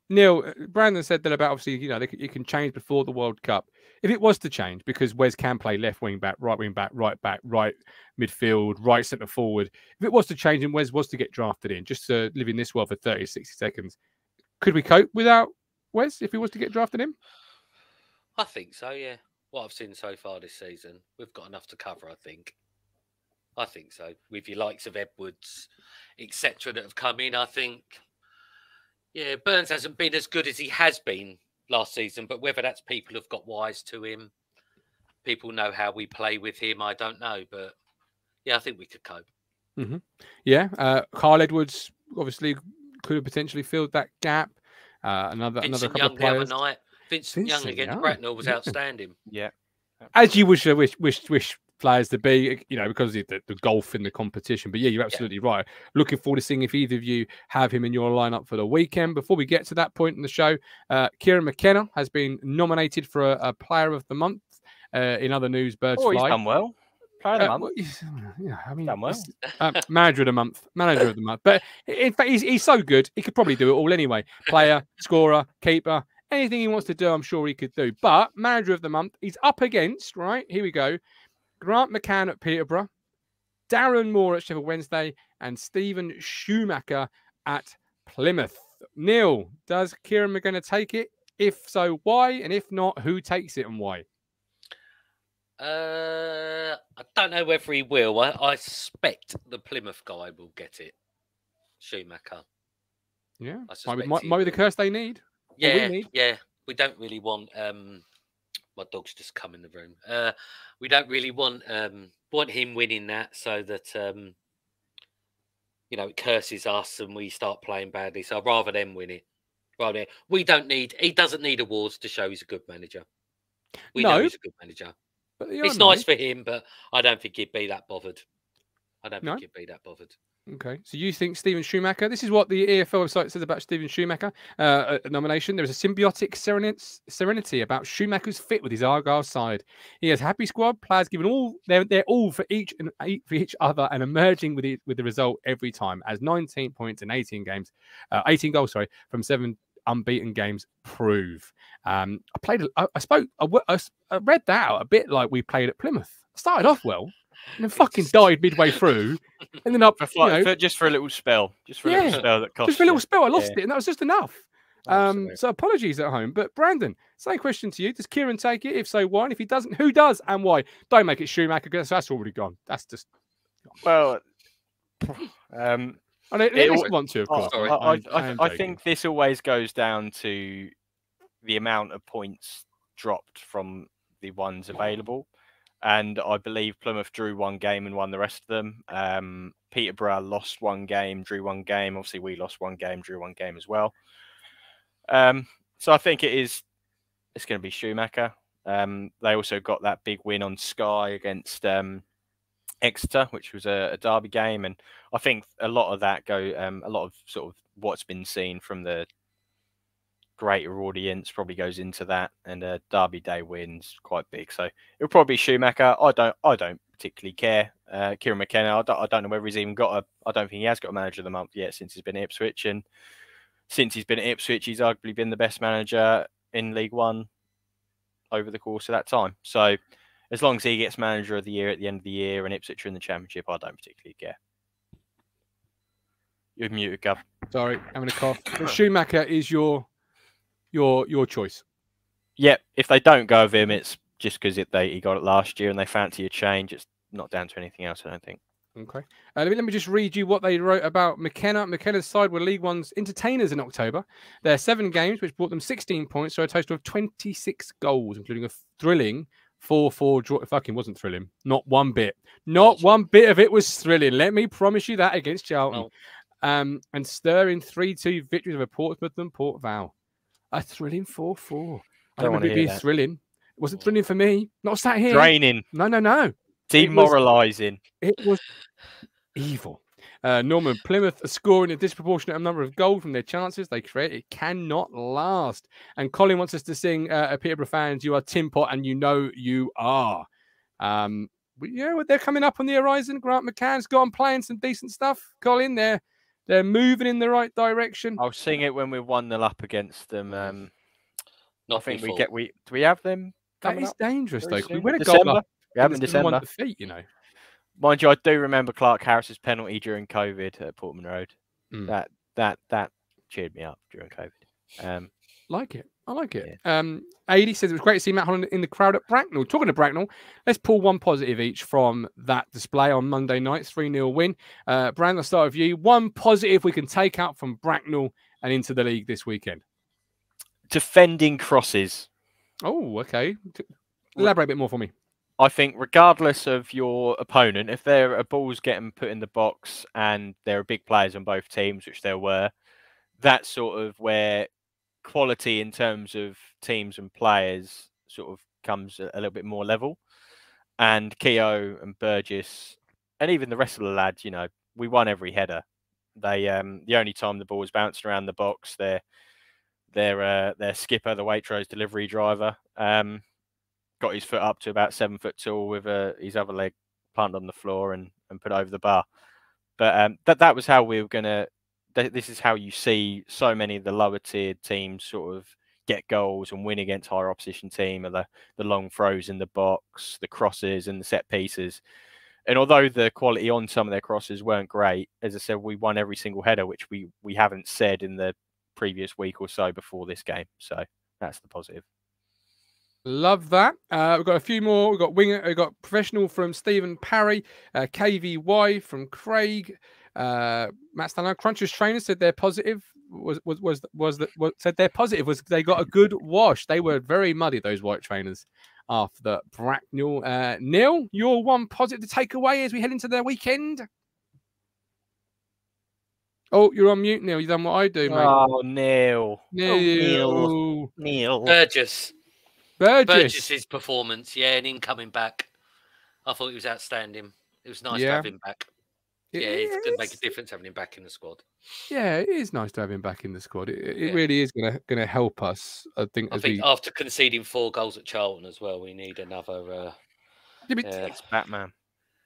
[SPEAKER 1] Neil, uh, Brandon said that about obviously, you know, they, c- it can change before the World Cup. If it was to change, because Wes can play left wing back, right wing back, right back, right midfield, right centre forward. If it was to change and Wes was to get drafted in, just to live in this world for 30, 60 seconds, could we cope without Wes if he was to get drafted in?
[SPEAKER 3] I think so. Yeah. What I've seen so far this season, we've got enough to cover. I think. I think so. With your likes of Edwards, etc., that have come in, I think. Yeah, Burns hasn't been as good as he has been last season, but whether that's people have got wise to him, people know how we play with him. I don't know, but yeah, I think we could cope.
[SPEAKER 1] Yeah. Uh, Carl Edwards obviously could have potentially filled that gap. Uh, another another
[SPEAKER 3] Vincent
[SPEAKER 1] couple
[SPEAKER 3] Young
[SPEAKER 1] of
[SPEAKER 3] the other night. Vincent, Young
[SPEAKER 1] Vincent
[SPEAKER 3] against
[SPEAKER 1] Young,
[SPEAKER 3] Bracknell was
[SPEAKER 1] yeah.
[SPEAKER 3] outstanding.
[SPEAKER 2] Yeah.
[SPEAKER 1] As you wish, uh, wish, wish, wish players to be, you know, because of the, the golf in the competition. But yeah, you're absolutely right. Looking forward to seeing if either of you have him in your lineup for the weekend. Before we get to that point in the show, uh, Kieran McKenna has been nominated for a, a Player of the Month. Uh, in other news, Birds
[SPEAKER 2] Oh, he's
[SPEAKER 1] Fly.
[SPEAKER 2] done well. Player of the
[SPEAKER 1] Uh,
[SPEAKER 2] month.
[SPEAKER 1] yeah, I mean,
[SPEAKER 2] Done well.
[SPEAKER 1] uh, manager of the month, manager of the month. But in fact, he's, he's so good, he could probably do it all anyway. Player, scorer, keeper, anything he wants to do, I'm sure he could do. But manager of the month, he's up against, right? Here we go. Grant McCann at Peterborough, Darren Moore at Sheffield Wednesday, and Steven Schumacher at Plymouth. Neil, does Kieran McKenna take it? If so, why? And if not, who takes it and why?
[SPEAKER 3] Uh, I don't know whether he will. I, I suspect the Plymouth guy will get it. Schumacher.
[SPEAKER 1] Yeah,
[SPEAKER 3] I
[SPEAKER 1] might might, might be the curse they need. What we
[SPEAKER 3] Yeah,
[SPEAKER 1] need.
[SPEAKER 3] yeah, we don't really want um my dog's just come in the room. Uh we don't really want um want him winning that so that um you know it curses us and we start playing badly. So I'd rather them win it. Rather we don't need he doesn't need awards to show he's a good manager. We know he's a good manager. It's nice for him, but I don't think he'd be that bothered. I don't
[SPEAKER 1] No?
[SPEAKER 3] think he'd be that bothered.
[SPEAKER 1] Okay, so you think Steven Schumacher? This is what the EFL website says about Steven Schumacher uh, nomination. There is a symbiotic serenity, about Schumacher's fit with his Argyle side. He has happy squad, players giving all they're, all for each and for each other, and emerging with it with the result every time. As 19 points in 18 games, uh, 18 goals, sorry, from seven unbeaten games prove. Um, I played. I, I spoke. I read that out a bit like we played at Plymouth. Started off well, and then fucking died midway through, and then up.
[SPEAKER 2] For,
[SPEAKER 1] You know,
[SPEAKER 2] for- just for a little spell, just for a little spell that cost
[SPEAKER 1] just for a little spell, I lost
[SPEAKER 2] Yeah.
[SPEAKER 1] it, and that was just enough. Um, so apologies at home. But Brandon, same question to you. Does Kieran take it? If so, why? And if he doesn't, who does and why? Don't make it Schumacher because that's already gone. That's just.
[SPEAKER 2] well, [SIGHS] um,
[SPEAKER 1] I don't
[SPEAKER 2] It
[SPEAKER 1] I want to, of
[SPEAKER 2] I,
[SPEAKER 1] course.
[SPEAKER 3] sorry.
[SPEAKER 2] I, I,
[SPEAKER 1] I'm-
[SPEAKER 2] I,
[SPEAKER 1] am
[SPEAKER 2] I
[SPEAKER 1] joking.
[SPEAKER 2] think this always goes down to the amount of points dropped from the ones available. And I believe Plymouth drew one game and won the rest of them. Um, Peterborough lost one game, drew one game. Obviously, we lost one game, drew one game as well. Um, so I think it is. It's going to be Schumacher. Um, they also got that big win on Sky against um, Exeter, which was a, a derby game, and I think a lot of that go, um, a lot of sort of what's been seen from the greater audience probably goes into that, and a Derby Day wins quite big. So it'll probably be Schumacher. I don't, I don't particularly care. Uh, Kieran McKenna, I don't, I don't know whether he's even got a. I don't think he has got a manager of the month yet since he's been at Ipswich, and since he's been at Ipswich, he's arguably been the best manager in League One over the course of that time. So as long as he gets manager of the year at the end of the year and Ipswich are in the championship, I don't particularly care. You're muted, Gov.
[SPEAKER 1] Sorry, having a cough. But Schumacher is your, your, your choice.
[SPEAKER 2] Yep. If they don't go with him, it's just because they he got it last year and they fancy a change. It's not down to anything else, I don't think.
[SPEAKER 1] Okay. Uh, let, me, let me just read you what they wrote about McKenna. McKenna's side were League One's entertainers in October. Their seven games, which brought them 16 points, so a total of 26 goals, including a thrilling 4 4 draw. It fucking wasn't thrilling. Not one bit. Not one bit of it was thrilling. Let me promise you that against Charlton.
[SPEAKER 3] No.
[SPEAKER 1] Um, and stirring 3 2 victories over Portsmouth and Port Vale. A thrilling 4 4. I
[SPEAKER 2] Don't
[SPEAKER 1] want to be
[SPEAKER 2] that.
[SPEAKER 1] thrilling. It wasn't thrilling for me. Not sat here.
[SPEAKER 2] Draining,
[SPEAKER 1] No, no, no.
[SPEAKER 2] demoralising.
[SPEAKER 1] It was evil. Uh, Norman Plymouth are scoring a disproportionate number of goals from their chances they create. It cannot last. And Colin wants us to sing uh, a Peterborough fans, you are Tim Pot and you know you are. Um, but yeah, they're coming up on the horizon. Grant McCann's gone playing some decent stuff. Colin, they're they're moving in the right direction.
[SPEAKER 2] I'll sing it when we're one 0 up against them. Um,
[SPEAKER 3] Not
[SPEAKER 2] I think we get we do we have them
[SPEAKER 1] that
[SPEAKER 2] coming up
[SPEAKER 1] dangerous, though.
[SPEAKER 2] very
[SPEAKER 1] 'cause We
[SPEAKER 2] soon?
[SPEAKER 1] win a goal
[SPEAKER 2] December.
[SPEAKER 1] up
[SPEAKER 2] We have in
[SPEAKER 1] and it's one
[SPEAKER 2] December.
[SPEAKER 1] defeat, you know.
[SPEAKER 2] Mind you, I do remember Clarke Harris's penalty during COVID at Portman Road.
[SPEAKER 1] Mm.
[SPEAKER 2] That that that cheered me up during COVID. Um,
[SPEAKER 1] Like it. I like it. Um, 80 says it was great to see Matt Holland in the crowd at Bracknell. Talking to Bracknell, let's pull one positive each from that display on Monday night, 3 0 win. Uh, Brandon, I'll start with you. One positive we can take out from Bracknell and into the league this weekend.
[SPEAKER 2] defending crosses.
[SPEAKER 1] Oh, okay. Elaborate a bit more for me.
[SPEAKER 2] I think regardless of your opponent, if there are balls getting put in the box and there are big players on both teams, which there were, that's sort of where quality in terms of teams and players sort of comes a, little bit more level. And Keogh and Burgess and even the rest of the lads, you know, we won every header. They um the only time the ball was bouncing around the box, their their uh, their skipper, the Waitrose delivery driver, um, got his foot up to about seven foot tall with uh, his other leg planted on the floor and, and put over the bar. But um, that that was how we were gonna. Th- this is how you see so many of the lower tiered teams sort of get goals and win against higher opposition team, and the the long throws in the box, the crosses and the set pieces. And although the quality on some of their crosses weren't great, as I said, we won every single header, which we we haven't said in the previous week or so before this game. So that's the positive.
[SPEAKER 1] Love that. Uh, we've got a few more. We've got winger. We've got professional from Stephen Parry, uh, KVY from Craig. Uh, Matt Stanley, Crunchers trainer said they're positive. was was was was that was, said they're positive was they got a good wash. They were very muddy those white trainers after the Bracknell. Uh, Neil, your one positive to take away as we head into the weekend. Oh, you're on mute, Neil. You done what I do, mate.
[SPEAKER 2] Oh, Neil.
[SPEAKER 1] Neil.
[SPEAKER 2] Neil. Neil.
[SPEAKER 3] Burgess.
[SPEAKER 1] Burgess.
[SPEAKER 3] Burgess's performance, yeah, and him coming back. I thought he was outstanding. It was nice
[SPEAKER 1] Yeah.
[SPEAKER 3] to have him back.
[SPEAKER 1] It
[SPEAKER 3] yeah, it's going to make a difference having him back in the squad.
[SPEAKER 1] Yeah, it is nice to have him back in the squad. It, it
[SPEAKER 3] Yeah.
[SPEAKER 1] really is gonna gonna help us. I think
[SPEAKER 3] I
[SPEAKER 1] as
[SPEAKER 3] think
[SPEAKER 1] we.
[SPEAKER 3] after conceding four goals at Charlton as well, we need another. Uh,
[SPEAKER 1] Yeah, but-
[SPEAKER 3] yeah.
[SPEAKER 2] It's Batman.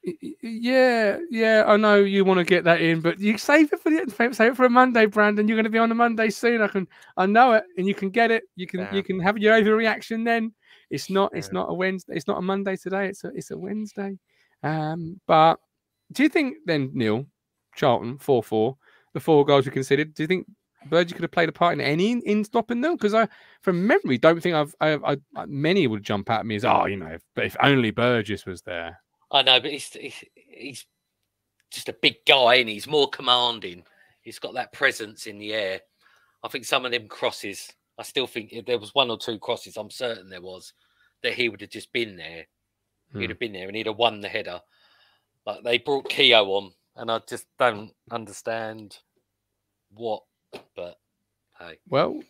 [SPEAKER 1] Y- y- Yeah, yeah, I know you want to get that in, but you save it for the save it for a Monday, Brandon. You're going to be on a Monday soon. I can, I know it, and you can get it. You can, you can have your overreaction then. It's not, it's
[SPEAKER 2] Yeah.
[SPEAKER 1] not a Wednesday. It's not a Monday today. It's a, it's a Wednesday. Um, but do you think then, Neil, Charlton four four, the four goals we considered? Do you think Burgess could have played a part in any in, in stopping them? Because I, from memory, don't think I've, I, I, many would jump at me as, oh, you know, if, but if only Burgess was there.
[SPEAKER 3] I know, but he's, he's he's just a big guy and he's more commanding. He's got that presence in the air. I think some of them crosses, I still think if there was one or two crosses, I'm certain there was, that he would have just been there.
[SPEAKER 1] Hmm.
[SPEAKER 3] He'd have been there and he'd have won the header. But they brought Keogh on, and I just don't understand what. But hey,
[SPEAKER 1] Well,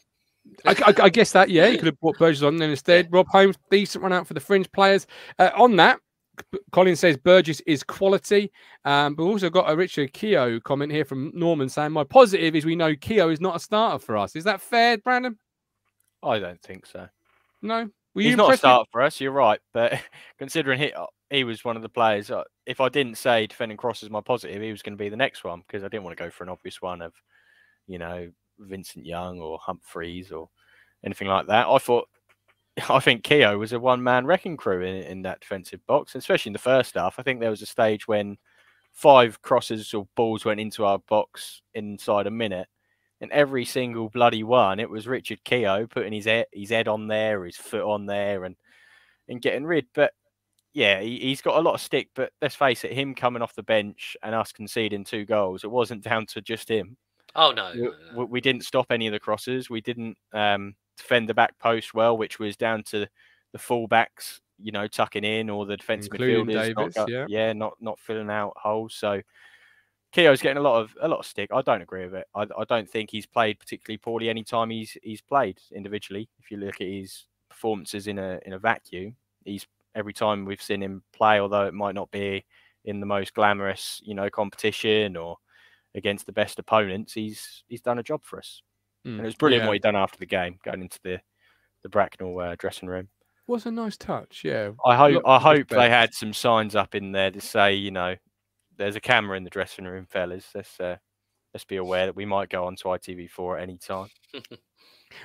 [SPEAKER 1] I, I- I guess that yeah, you could have brought Burgess on then instead. Rob Holmes, decent run out for the fringe players. Uh, on that, C- Colin says Burgess is quality. Um, but we've also got a Richard Keogh comment here from Norman saying my positive is we know Keogh is not a starter for us. Is that fair, Brandon?
[SPEAKER 2] I don't think so.
[SPEAKER 1] No. Were
[SPEAKER 2] He's not a
[SPEAKER 1] impressed with-
[SPEAKER 2] start for us. You're right, but [LAUGHS] considering he uh, he was one of the players, uh, if I didn't say defending cross is my positive, he was going to be the next one because I didn't want to go for an obvious one of, you know, Vincent Young or Humphreys or anything like that. I thought, [LAUGHS] I think Keogh was a one man wrecking crew in, in that defensive box, especially in the first half. I think there was a stage when five crosses or balls went into our box inside a minute. And every single bloody one, it was Richard Keogh putting his head, his head on there, his foot on there, and and getting rid. But yeah, he, he's got a lot of stick. But let's face it, him coming off the bench and us conceding two goals, it wasn't down to just him.
[SPEAKER 3] oh no,
[SPEAKER 2] We,
[SPEAKER 3] no, no.
[SPEAKER 2] we- we didn't stop any of the crosses. We didn't um, defend the back post well, which was down to the fullbacks, you know, tucking in or the defensive
[SPEAKER 1] Including
[SPEAKER 2] midfielders,
[SPEAKER 1] Davis,
[SPEAKER 2] not go-
[SPEAKER 1] yeah.
[SPEAKER 2] not not filling out holes. So Keogh's getting a lot of a lot of stick. I don't agree with it. I, I don't think he's played particularly poorly any time he's he's played individually. If you look at his performances in a in a vacuum, he's every time we've seen him play, although it might not be in the most glamorous, you know, competition or against the best opponents, he's he's done a job for us.
[SPEAKER 1] Mm,
[SPEAKER 2] And it was brilliant
[SPEAKER 1] yeah.
[SPEAKER 2] what he done after the game, going into the the Bracknell uh, dressing room.
[SPEAKER 1] was a nice touch. Yeah.
[SPEAKER 2] I hope I hope they had some signs up in there to say, you know, there's a camera in the dressing room, fellas. Let's uh, let's be aware that we might go on to ITV4 at any time. [LAUGHS]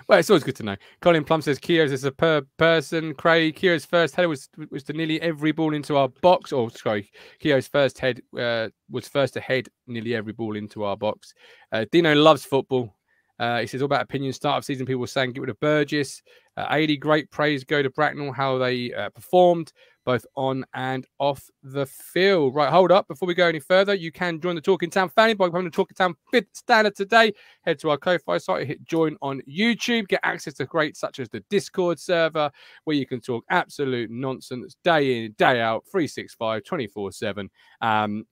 [SPEAKER 1] Well, it's always good to know. Colin Plum says Keogh's a superb person. Craig, Keogh's first header was was to nearly every ball into our box. Or sorry, Keogh's first head uh, was first to head nearly every ball into our box. Uh, Dino loves football. Uh, he says all about opinion. Start of season, people were saying get rid of Burgess. Uh, 80 great praise go to Bracknell how they uh, performed both on and off the field. Right, hold up before we go any further. You can join the Talking Town family by going to Talking Town Fifth Stander today head to our Ko-Fi site, hit join on YouTube, get access to great such as the Discord server, where you can talk absolute nonsense day in, day out, 365, 24-7. Um,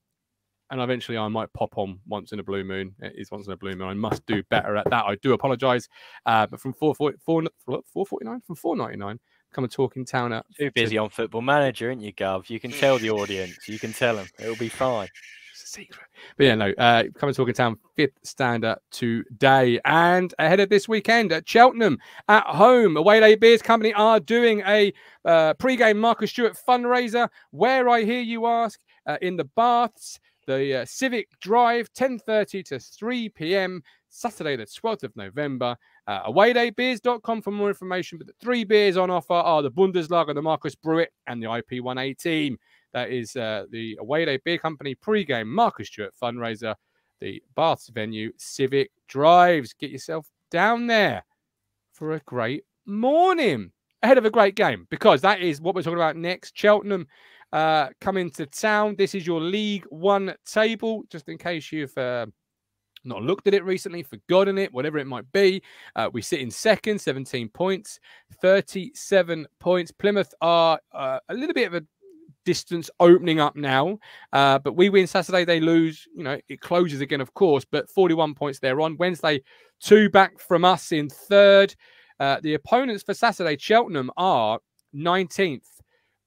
[SPEAKER 1] and eventually I might pop on once in a blue moon. It is once in a blue moon. I must do better at that. I do apologize. Uh, but from 449 from 499 come and Talking Town at
[SPEAKER 2] Too busy on Football Manager, aren't you, Gov? You can tell the audience. You can tell them. It'll be fine.
[SPEAKER 1] It's [LAUGHS] a secret. But yeah, no, uh, come and Talking Town, fifth stander today. And ahead of this weekend at Cheltenham at home, Away Day Beers Company are doing a uh, pre-game Marcus Stewart fundraiser. Where I hear you ask, uh, in the Baths, the uh, Civic Drive, 10.30 to 3 p.m., Saturday the 12th of November. Uh, awaydaybeers.com for more information. But the three beers on offer are the Bundeslager, the Marcus Brewitt, and the IP118. That is uh, the Away Day Beer Company pre-game Marcus Stewart fundraiser, the Baths venue, Civic Drives. Get yourself down there for a great morning ahead of a great game because that is what we're talking about next. Cheltenham uh, coming to town. This is your League One table, just in case you've uh, not looked at it recently, forgotten it, whatever it might be. Uh, we sit in second, 17 points, 37 points. Plymouth are uh, a little bit of a distance opening up now. Uh, but we win Saturday, they lose. You know, it closes again, of course, but 41 points they're on. Wednesday, two back from us in third. Uh, the opponents for Saturday, Cheltenham, are 19th,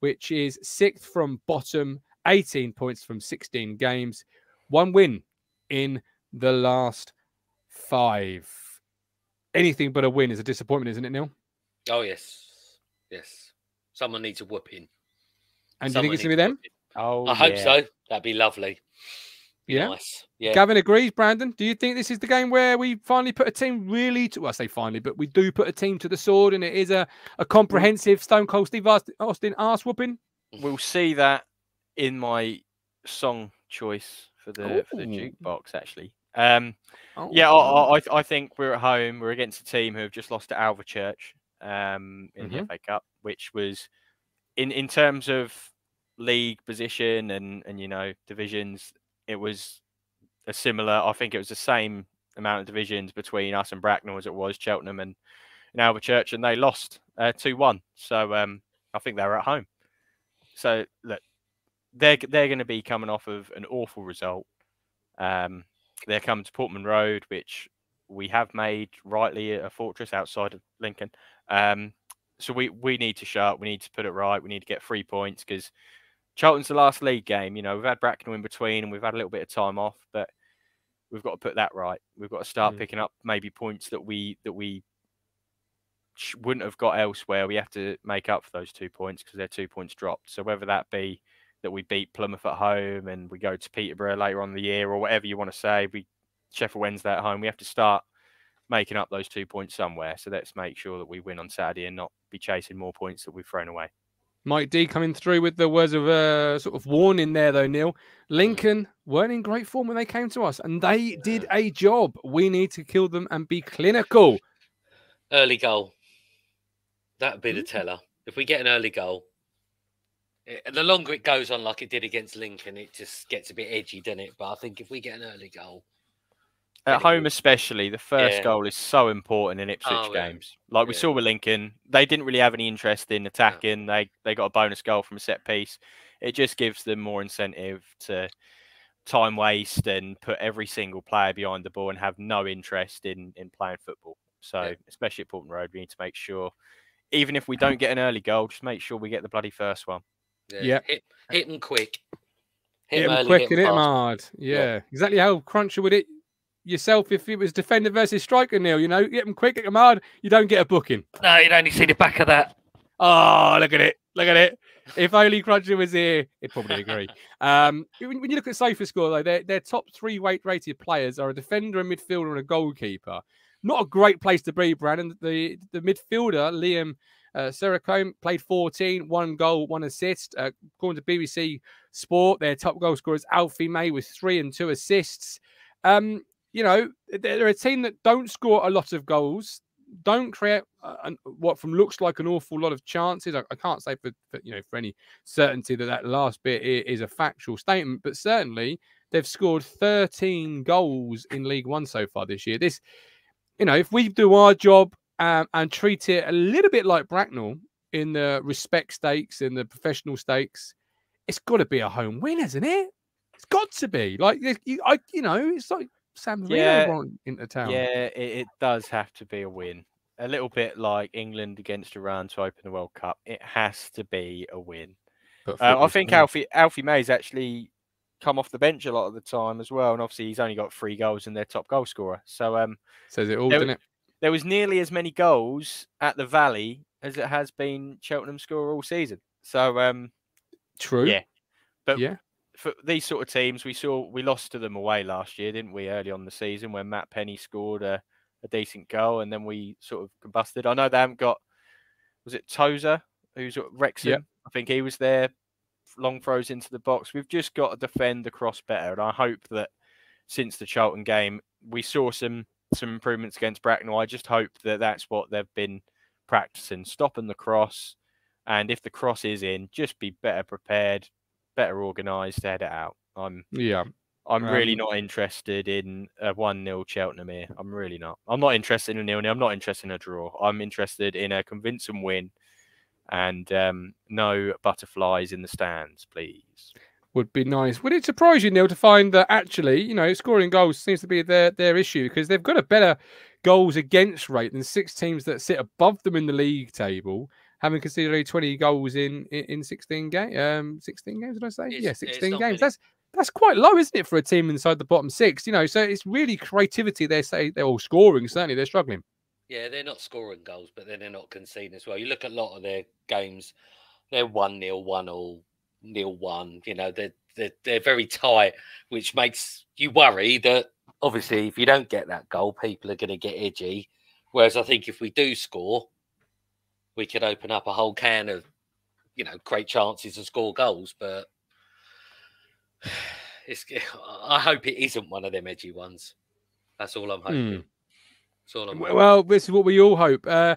[SPEAKER 1] which is sixth from bottom, 18 points from 16 games, one win in the last five. Anything but a win is a disappointment, isn't it, Neil?
[SPEAKER 3] Oh yes, yes. Someone needs a whooping.
[SPEAKER 1] And do you think it's going to be them?
[SPEAKER 2] Oh,
[SPEAKER 3] I hope
[SPEAKER 2] yeah.
[SPEAKER 3] so. That'd be lovely. Be
[SPEAKER 1] Yeah.
[SPEAKER 3] Nice. Yeah.
[SPEAKER 1] Gavin agrees. Brandon, do you think this is the game where we finally put a team really to, well, I say finally, but we do put a team to the sword and it is a, a comprehensive mm. Stone Cold Steve Austin, ass arse whooping? Mm.
[SPEAKER 2] We'll see that in my song choice for the for the jukebox. Actually, um,
[SPEAKER 1] Oh,
[SPEAKER 2] yeah, I, I, I- I think we're at home. We're against a team who have just lost to Alvechurch um, in the
[SPEAKER 1] Mhm.
[SPEAKER 2] FA Cup, which was in in terms of league position and and you know divisions, it was a similar. I think it was the same amount of divisions between us and Bracknell as it was Cheltenham and, and Alvechurch, and they lost uh, two one. So um, I think they were at home. So look, they're they're going to be coming off of an awful result. Um, they're coming to Portman Road, which we have made rightly a fortress outside of Lincoln. Um, so we we need to show up. We need to put it right. We need to get three points because Charlton's the last league game. You know, we've had Bracknell in between, and we've had a little bit of time off, but we've got to put that right. We've got to start
[SPEAKER 1] Mm.
[SPEAKER 2] picking up maybe points that we that we wouldn't have got elsewhere. We have to make up for those two points because they're two points dropped. So whether that be that we beat Plymouth at home and we go to Peterborough later on in the year, or whatever you want to say, we Sheffield Wednesday at home, we have to start making up those two points somewhere. So let's make sure that we win on Saturday and not be chasing more points that we've thrown away.
[SPEAKER 1] Mike D coming through with the words of uh, sort of warning there, though, Neil. Lincoln weren't in great form when they came to us, and they did a job. We need to kill them and be clinical.
[SPEAKER 3] Early goal. That'd be the
[SPEAKER 1] Mm.
[SPEAKER 3] teller. If we get an early goal, it, the longer it goes on, like it did against Lincoln, it just gets a bit edgy, doesn't it? But I think if we get an early goal,
[SPEAKER 2] At home, especially, the first
[SPEAKER 3] Yeah.
[SPEAKER 2] goal is so important in Ipswich
[SPEAKER 3] Oh, yeah.
[SPEAKER 2] games. Like we
[SPEAKER 3] Yeah.
[SPEAKER 2] saw with Lincoln, they didn't really have any interest in attacking. They they got a bonus goal from a set piece. It just gives them more incentive to time waste and put every single player behind the ball and have no interest in in playing football. So especially at Portman Road, we need to make sure, even if we don't get an early goal, just make sure we get the bloody first one.
[SPEAKER 1] Yeah.
[SPEAKER 3] hit, hit them quick,
[SPEAKER 1] Hit,
[SPEAKER 3] hit,
[SPEAKER 1] them
[SPEAKER 3] early,
[SPEAKER 1] quick
[SPEAKER 3] hit
[SPEAKER 1] and hit them
[SPEAKER 3] fast.
[SPEAKER 1] hard. Yeah.
[SPEAKER 3] Yeah.
[SPEAKER 1] exactly how Cruncher would it yourself if it was defender versus striker, Neil. You know, hit them quick, hit them hard. You don't get a booking.
[SPEAKER 3] No, you'd only see the back of that.
[SPEAKER 1] Oh, look at it. Look at it. If only Cruncher was here, he'd probably agree. [LAUGHS] um, when, when you look at SofaScore, though, their, their top three weight rated players are a defender, a midfielder, and a goalkeeper. Not a great place to be, Brandon. The the midfielder, Liam uh, Sercombe, played 14, one goal, one assist. Uh, according to BBC Sport, their top goal scorer is Alfie May with three and two assists. Um, you know, they're a team that don't score a lot of goals don't create uh, what from looks like an awful lot of chances. I, I can't say for, for you know for any certainty that that last bit is a factual statement, but certainly they've scored 13 goals in League One so far this year. This, you know, if we do our job um, and treat it a little bit like Bracknell in the respect stakes and the professional stakes, it's got to be a home win, isn't it? It's got to be like you, I, you know, it's like San Marino
[SPEAKER 2] Yeah.
[SPEAKER 1] brought into town.
[SPEAKER 2] Yeah, it, it does have to be a win. A little bit like England against Iran to open the World Cup. It has to be a win. Uh, I think
[SPEAKER 1] fun.
[SPEAKER 2] Alfie Alfie May's actually come off the bench a lot of the time as well, and obviously he's only got three goals and their top goal scorer. So um,
[SPEAKER 1] says it all,
[SPEAKER 2] there
[SPEAKER 1] doesn't it?
[SPEAKER 2] There was nearly as many goals at the Valley as it has been Cheltenham score all season. So um,
[SPEAKER 1] True.
[SPEAKER 2] yeah, but
[SPEAKER 1] yeah.
[SPEAKER 2] for these sort of teams, we saw we lost to them away last year, didn't we? Early on the season when Matt Penny scored a, a decent goal, and then we sort of combusted. I know they haven't got was it Tozer who's at Wrexham? I think he was there. Long throws into the box. We've just got to defend across better, and I hope that since the Charlton game, we saw some some improvements against Bracknell. I just hope that that's what they've been practicing, stopping the cross, and if the cross is in, just be better prepared, better organised to head it out. I'm
[SPEAKER 1] Yeah.
[SPEAKER 2] I'm really
[SPEAKER 1] Um,
[SPEAKER 2] not interested in a 1 0 Cheltenham here. I'm really not. I'm not interested in a nil nil. I'm not interested in a draw. I'm interested in a convincing win and um, no butterflies in the stands, please.
[SPEAKER 1] Would be nice. Would it surprise you, Neil, to find that actually, you know, scoring goals seems to be their their issue because they've got a better goals against rate than six teams that sit above them in the league table, having conceded only 20 goals in in, in 16 games. Um, 16 games, did I say?
[SPEAKER 3] It's-
[SPEAKER 1] yeah, 16 games.
[SPEAKER 3] many.
[SPEAKER 1] That's that's quite low, isn't it, for a team inside the bottom six? You know, so it's really creativity. They say they're all scoring. Certainly, they're struggling.
[SPEAKER 3] Yeah, they're not scoring goals, but then they're not conceding as well. You look at a lot of their games, they're 1 0, 1 all, nil 1. You know, they're, they're, they're very tight, which makes you worry that obviously if you don't get that goal, people are going to get edgy. Whereas I think if we do score, we could open up a whole can of, you know, great chances to score goals. But [SIGHS] it's, [SIGHS] I hope it isn't one of them edgy ones. That's all I'm hoping. That's all I'm hoping.
[SPEAKER 1] Well, this is what we all hope. Uh,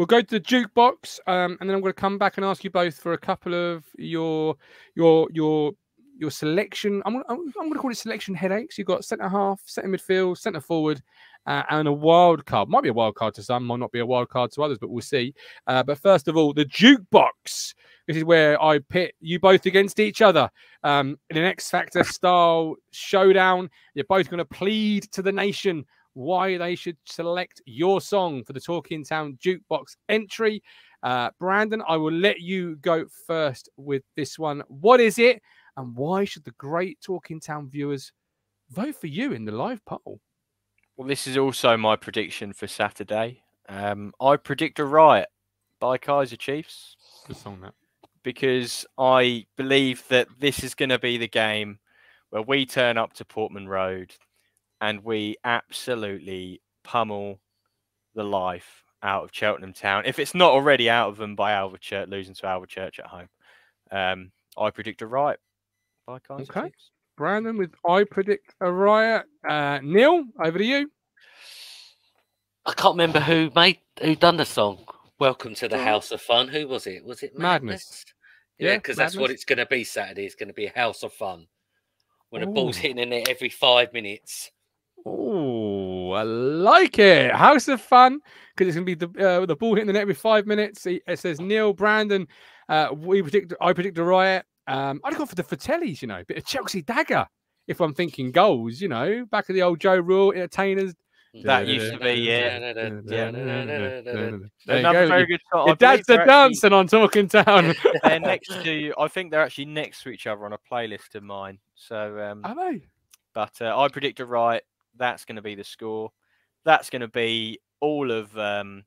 [SPEAKER 1] we'll go to the jukebox, um, and then I'm going to come back and ask you both for a couple of your your your your selection. I'm, I'm, I'm going to call it selection headaches. You've got centre half, centre midfield, centre forward, uh, and a wild card. Might be a wild card to some, might not be a wild card to others, but we'll see. Uh, but first of all, the jukebox. This is where I pit you both against each other um, in an X Factor style showdown. You're both going to plead to the nation why they should select your song for the Talking Town Jukebox entry. Uh, Brandon, I will let you go first with this one. What is it, and why should the great Talking Town viewers vote for you in the live poll?
[SPEAKER 2] Well, this is also my prediction for Saturday. Um, I predict a riot by Kaiser Chiefs
[SPEAKER 1] Good song, that.
[SPEAKER 2] because I believe that this is going to be the game where we turn up to Portman Road and we absolutely pummel the life out of Cheltenham Town. If it's not already out of them by Alvechurch losing to Alvechurch at home, um, I predict a riot by Kaiser
[SPEAKER 1] Okay.
[SPEAKER 2] Chiefs.
[SPEAKER 1] Brandon with I predict a riot. Uh, Neil, over to you.
[SPEAKER 3] I can't remember who made who done the song. Welcome to the House of Fun. Who was it? Was it
[SPEAKER 1] Madness.
[SPEAKER 3] Madness? Yeah,
[SPEAKER 1] Yeah,
[SPEAKER 3] because that's what it's going to be Saturday. It's going to be a House of Fun. When a ball's hitting in it every five minutes.
[SPEAKER 1] Oh, I like it. House of fun because it's going to be the uh, the ball hitting the net every five minutes. It it says Neil Brandon. Uh, we predict. I predict a riot. Um, I'd go for the Fratellis. You know, bit of Chelsea dagger. If I'm thinking goals, you know, back of the old Joe Rule entertainers.
[SPEAKER 2] That used to be, yeah.
[SPEAKER 1] There you
[SPEAKER 2] Another
[SPEAKER 1] go.
[SPEAKER 2] very good song.
[SPEAKER 1] Your
[SPEAKER 2] I believe
[SPEAKER 1] dad's a
[SPEAKER 2] they're
[SPEAKER 1] dancing on Talking Town. [LAUGHS] [LAUGHS]
[SPEAKER 2] they're next to. I think they're actually next to each other on a playlist of mine. So, um,
[SPEAKER 1] Are they?
[SPEAKER 2] but uh, I predict a right. That's going to be the score. That's going to be all of um,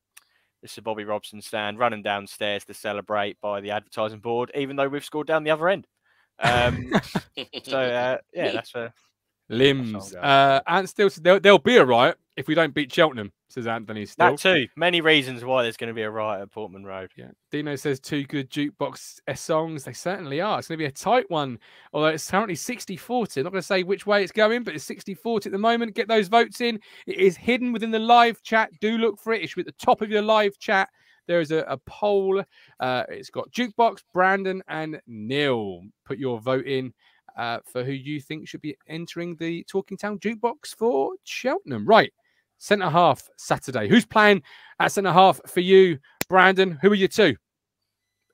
[SPEAKER 2] the Sir Bobby Robson stand running downstairs to celebrate by the advertising board, even though we've scored down the other end. Um, so uh, [LAUGHS] yeah, that's a
[SPEAKER 1] Limbs. Uh, and still, there'll, there'll be a riot if we don't beat Cheltenham, says Anthony. Still.
[SPEAKER 2] that too. Many reasons why there's going to be a riot at Portman Road.
[SPEAKER 1] Yeah. Dino says two good jukebox uh, songs. They certainly are. It's going to be a tight one, although it's currently 60 40. I'm not going to say which way it's going, but it's 60 40 at the moment. Get those votes in. It is hidden within the live chat. Do look for it. It should be at the top of your live chat. There is a, a poll. Uh, it's got Jukebox, Brandon, and Neil. Put your vote in uh, for who you think should be entering the Talking Town Jukebox for Cheltenham. Right. Centre half Saturday. Who's playing at centre half for you, Brandon? Who are you two?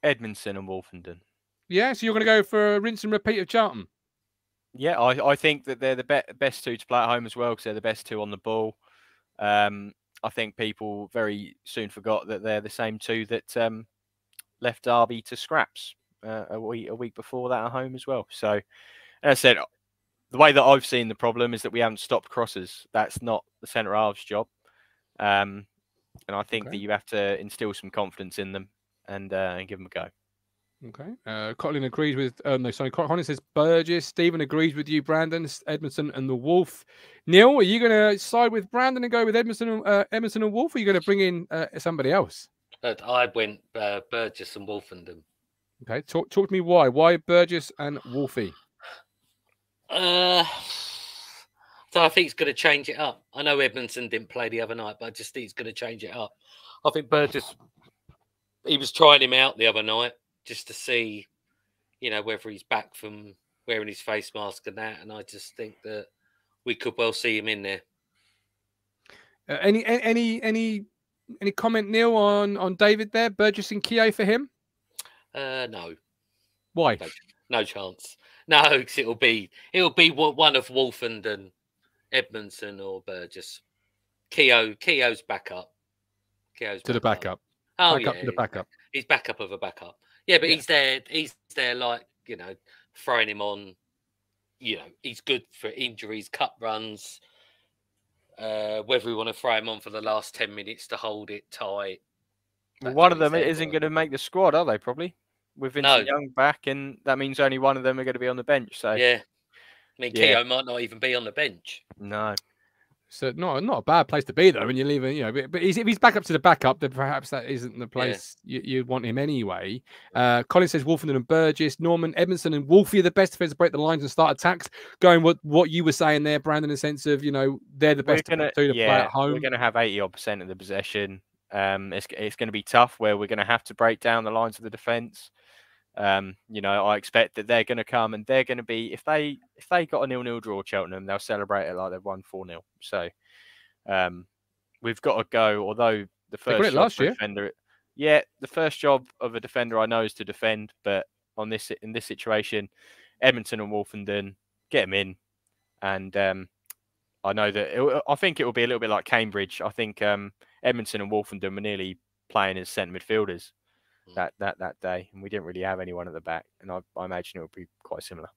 [SPEAKER 2] Edmundson and Woolfenden.
[SPEAKER 1] Yeah, so you're going to go for a rinse and repeat of Charlton.
[SPEAKER 2] Yeah, I, I think that they're the be- best two to play at home as well because they're the best two on the ball. Um, I think people very soon forgot that they're the same two that um, left Derby to scraps uh, a week a week before that at home as well. So, as I said, the way that I've seen the problem is that we haven't stopped crosses. That's not the centre half's job, um, and I think
[SPEAKER 1] Okay.
[SPEAKER 2] that you have to instill some confidence in them and uh, and give them a go.
[SPEAKER 1] Okay. Uh, Cotlin agrees with, uh, no, sorry, Connor says Burgess. Stephen agrees with you, Brandon, S- Edmundson, and the Wolf. Neil, are you going to side with Brandon and go with Edmundson, and- uh, Edmundson and Wolf, or are you going to bring in uh, somebody else?
[SPEAKER 3] But I went uh, Burgess and Woolfenden.
[SPEAKER 1] Okay. Talk, talk to me why. Why Burgess and Wolfie?
[SPEAKER 3] Uh, [SIGHS] so I think it's going to change it up. I know Edmundson didn't play the other night, but I just think it's going to change it up. I think Burgess, he was trying him out the other night just to see, you know, whether he's back from wearing his face mask and that, and I just think that we could well see him in there.
[SPEAKER 1] Uh, any any any any comment, Neil, on on David there, Burgess and Keogh for him?
[SPEAKER 3] Uh, no,
[SPEAKER 1] Why?
[SPEAKER 3] No. no chance. No, 'cause it'll be it'll be one of Wolfend and Edmundson or Burgess. Keogh Keogh's backup. Keogh's
[SPEAKER 1] To the backup.
[SPEAKER 3] Oh
[SPEAKER 1] Backup
[SPEAKER 3] yeah,
[SPEAKER 1] to the backup.
[SPEAKER 3] He's backup of a backup. Yeah, but
[SPEAKER 1] Yeah.
[SPEAKER 3] he's there. He's there, like you know, throwing him on. You know, he's good for injuries, cut runs. Uh, whether we want to throw him on for the last ten minutes to hold it tight.
[SPEAKER 2] Well, one of them isn't going to make the squad, are they? Probably with Vincent
[SPEAKER 3] No.
[SPEAKER 2] Young back, and that means only one of them are going to be on the bench. So
[SPEAKER 3] Yeah, I mean,
[SPEAKER 2] Yeah.
[SPEAKER 3] Keogh might not even be on the bench.
[SPEAKER 2] no,
[SPEAKER 1] So not not a bad place to be though when you're leaving, you know. But, but he's, if he's back up to the backup, then perhaps that isn't the place you, you'd want him anyway. Uh, Colin says Woolfenden and Burgess, Norman Edmundson and Wolfie are the best defenders to break the lines and start attacks. Going what what you were saying there, Brandon, in the sense of you know they're the best
[SPEAKER 2] gonna
[SPEAKER 1] two to play at home.
[SPEAKER 2] we're going to have eighty odd percent of the possession. Um, it's it's going to be tough where we're going to have to break down the lines of the defence. Um, you know, I expect that they're going to come and they're going to be if they if they got a nil nil draw Cheltenham, they'll celebrate it like they've won four 0 So, um, we've got to go. Although the first job
[SPEAKER 1] last
[SPEAKER 2] for defender, yeah, the first job of a defender I know is to defend, but on this in this situation, Edmundson and Woolfenden get them in, and um, I know that it, I think it will be a little bit like Cambridge. I think um, Edmundson and Woolfenden were nearly playing as centre midfielders. That, that that day, and we didn't really have anyone at the back. And I, I imagine it will be quite similar.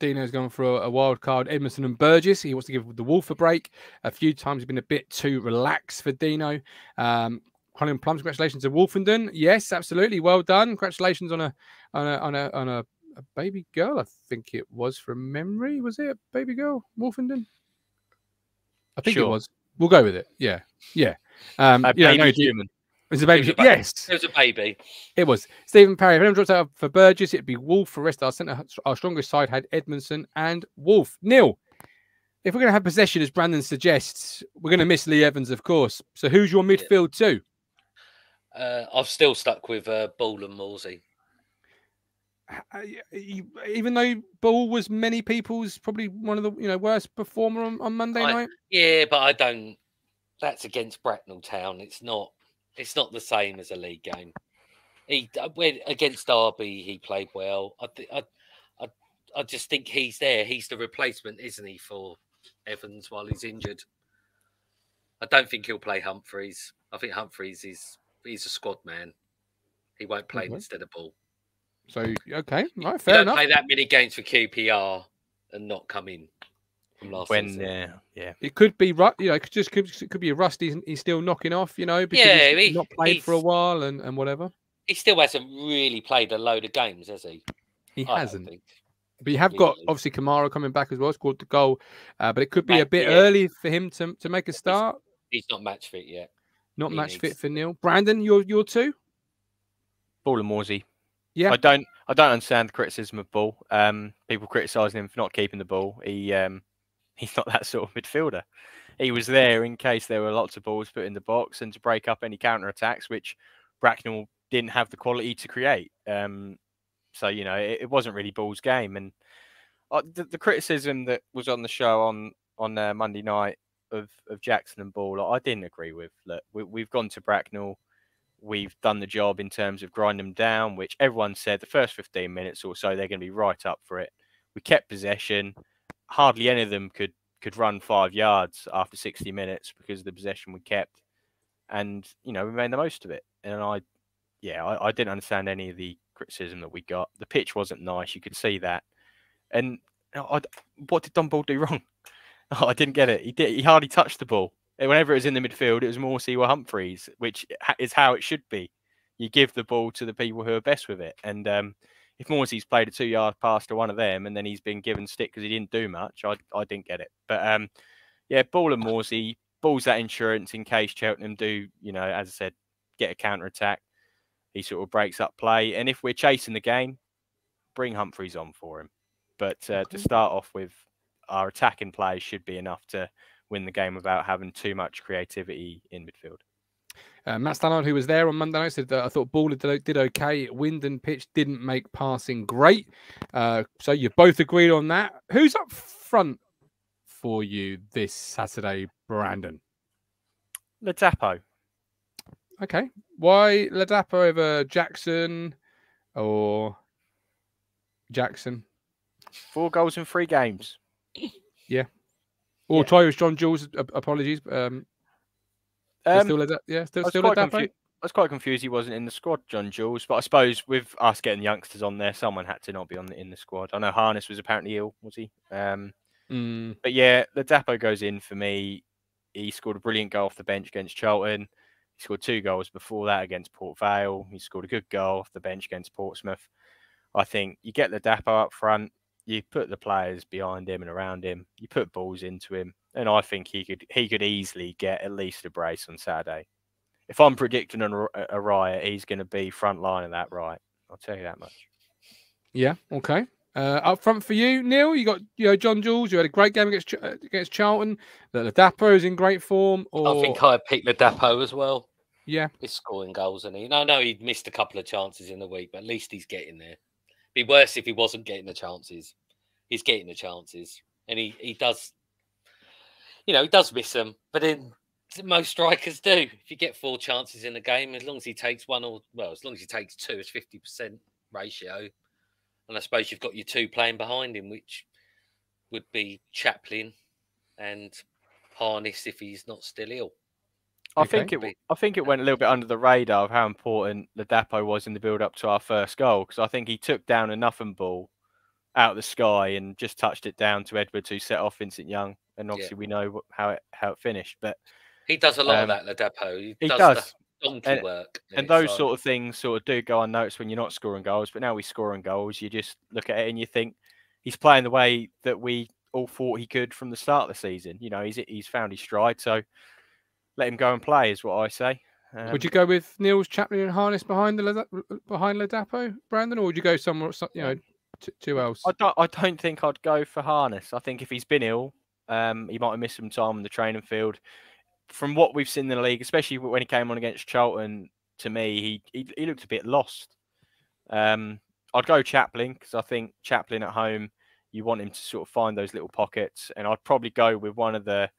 [SPEAKER 1] Dino's gone for a, a wild card. Edmundson and Burgess. He wants to give the Wolf a break. A few times he's been a bit too relaxed for Dino. Um, Colin Plums, congratulations to Woolfenden. Yes, absolutely, well done. Congratulations on a on a on a on a, a baby girl. I think it was from memory. Was it a baby girl, Woolfenden? I think it was. We'll go with it. Yeah, yeah. Um,
[SPEAKER 2] A
[SPEAKER 1] yeah,
[SPEAKER 2] baby
[SPEAKER 1] no,
[SPEAKER 2] human.
[SPEAKER 1] Was a baby.
[SPEAKER 3] It was a ba-
[SPEAKER 1] yes,
[SPEAKER 3] It was a baby.
[SPEAKER 1] it was Stephen Parry. If anyone drops out for Burgess, it'd be Wolf. For rest, our centre, our strongest side had Edmundson and Wolf. Neil, if we're going to have possession, as Brandon suggests, we're going to miss Lee Evans, of course. So who's your midfield too?
[SPEAKER 3] Uh, I've still stuck with uh, Ball and Morsy.
[SPEAKER 1] Uh, Even though Ball was many people's probably one of the you know worst performer on, on Monday
[SPEAKER 3] I-
[SPEAKER 1] night.
[SPEAKER 3] Yeah, but I don't. That's against Bracknell Town. It's not. It's not the same as a league game. He uh, when against Derby, he played well. I, thi- I, I, I just think he's there. He's the replacement, isn't he, for Evans while he's injured? I don't think he'll play Humphreys. I think Humphreys is he's a squad man. He won't play
[SPEAKER 1] Okay.
[SPEAKER 3] instead of Ball.
[SPEAKER 1] So okay, right, fair
[SPEAKER 3] don't
[SPEAKER 1] enough.
[SPEAKER 3] play that many games for QPR and not come in
[SPEAKER 2] When
[SPEAKER 3] season.
[SPEAKER 2] uh, yeah,
[SPEAKER 1] It could be ru- you know, it could just could, it could be a rust He's, he's still knocking off, you know, because
[SPEAKER 3] Yeah,
[SPEAKER 1] he's
[SPEAKER 3] he-
[SPEAKER 1] not played for a while and, and whatever.
[SPEAKER 3] He still hasn't really played a load of games, has he?
[SPEAKER 1] He
[SPEAKER 3] I
[SPEAKER 1] hasn't.
[SPEAKER 3] think.
[SPEAKER 1] But you have got
[SPEAKER 3] Really.
[SPEAKER 1] obviously Kamara coming back as well, scored the goal. Uh, but it could be a bit
[SPEAKER 3] yeah.
[SPEAKER 1] early for him to, to make a start.
[SPEAKER 3] He's not match fit yet.
[SPEAKER 1] Not
[SPEAKER 3] he
[SPEAKER 1] match fit for Neil. Brandon, you're you're two.
[SPEAKER 2] Ball and Morsy.
[SPEAKER 1] Yeah.
[SPEAKER 2] I don't I don't understand the criticism of Ball. Um, people criticising him for not keeping the ball. He um, [LAUGHS] he's not that sort of midfielder. He was there in case there were lots of balls put in the box and to break up any counter attacks, which Bracknell didn't have the quality to create. Um, so you know it, it wasn't really Ball's game. And uh, the, the criticism that was on the show on on uh, Monday night of of Jackson and Ball, I didn't agree with. Look, we, we've gone to Bracknell we've done the job in terms of grinding them down, which everyone said the first 15 minutes or so they're going to be right up for it. We kept possession. Hardly any of them could could run five yards after 60 minutes because of the possession we kept, and you know we made the most of it. And I, yeah, I, I didn't understand any of the criticism that we got. The pitch wasn't nice. You could see that. And I, what did Ball do wrong? [LAUGHS] I didn't get it. He did. He hardly touched the ball. Whenever it was in the midfield, it was Morsy or Humphreys, which is how it should be. You give the ball to the people who are best with it. And um, if Morsy's played a two-yard pass to one of them, and then he's been given stick because he didn't do much, I I didn't get it. But um, yeah, Ball and Morsy, Ball's that insurance in case Cheltenham do, you know, as I said, get a counter attack. He sort of breaks up play, and if we're chasing the game, bring Humphreys on for him. But uh, to start off with, our attacking play should be enough to win the game without having too much creativity in midfield.
[SPEAKER 1] Uh, Matt Stannard, who was there on Monday night, said that I thought Ball did, did okay. Wind and pitch didn't make passing great. Uh, so you both agreed on that. Who's up front for you this Saturday, Brandon?
[SPEAKER 2] Ladapo.
[SPEAKER 1] Okay. Why Ladapo over Jackson or Jackson?
[SPEAKER 2] Four goals in three games.
[SPEAKER 1] Yeah. Or
[SPEAKER 2] Yeah.
[SPEAKER 1] with John Jules. Apologies. Um,
[SPEAKER 2] Um,
[SPEAKER 1] still Lada- yeah, still,
[SPEAKER 2] I was
[SPEAKER 1] still
[SPEAKER 2] quite confu- I was quite confused he wasn't in the squad, John Jules. But I suppose with us getting youngsters on there, someone had to not be on the, in the squad. I know Harness was apparently ill, was he? Um,
[SPEAKER 1] Mm,
[SPEAKER 2] but yeah, Ladapo goes in for me. He scored a brilliant goal off the bench against Charlton. He scored two goals before that against Port Vale. He scored a good goal off the bench against Portsmouth. I think you get Ladapo up front, you put the players behind him and around him, you put balls into him, and I think he could he could easily get at least a brace on Saturday. If I'm predicting a, a riot, he's going to be front line of that right. I'll tell you that much.
[SPEAKER 1] yeah. Okay. Uh, up front for you, Neil. You got you know John Jules. You had a great game against Ch- uh, against Charlton. The Ladapo is in great form. Or
[SPEAKER 3] I think I picked the Ladapo as well.
[SPEAKER 1] yeah.
[SPEAKER 3] He's scoring goals, and he. I know he'd missed a couple of chances in the week, but at least he's getting there. Be worse if he wasn't getting the chances. He's getting the chances, and he he does. You know, he does miss them, but then most strikers do. If you get four chances in a game, as long as he takes one or well, as long as he takes two, it's fifty percent ratio. And I suppose you've got your two playing behind him, which would be Chaplin and Harness if he's not still ill.
[SPEAKER 2] I
[SPEAKER 1] Okay.
[SPEAKER 2] think it. I think it went a little bit under the radar of how important Ladapo was in the build up to our first goal because I think he took down a nothing ball out of the sky and just touched it down to Edwards who set off Vincent Young and obviously we know how it how it finished but
[SPEAKER 3] He does a lot
[SPEAKER 2] Um,
[SPEAKER 3] of that, Ladapo. He,
[SPEAKER 2] he
[SPEAKER 3] does,
[SPEAKER 2] does
[SPEAKER 3] the donkey
[SPEAKER 2] And-
[SPEAKER 3] work.
[SPEAKER 2] and those sort of things sort of do go unnoticed when you're not scoring goals but now he's scoring goals you just look at it and you think he's playing the way that we all thought he could from the start of the season you know he's he's found his stride so let him go and play is what I say um,
[SPEAKER 1] would you go with Niels Chaplin and Harness behind the behind Ladapo, Brandon, or would you go somewhere you know two else?
[SPEAKER 2] I don't. I don't think I'd go for Harness. I think if he's been ill, um, he might have missed some time on the training field. From what we've seen in the league, especially when he came on against Charlton, to me, he he, he looked a bit lost. Um, I'd go Chaplin because I think Chaplin at home, you want him to sort of find those little pockets, and I'd probably go with one of the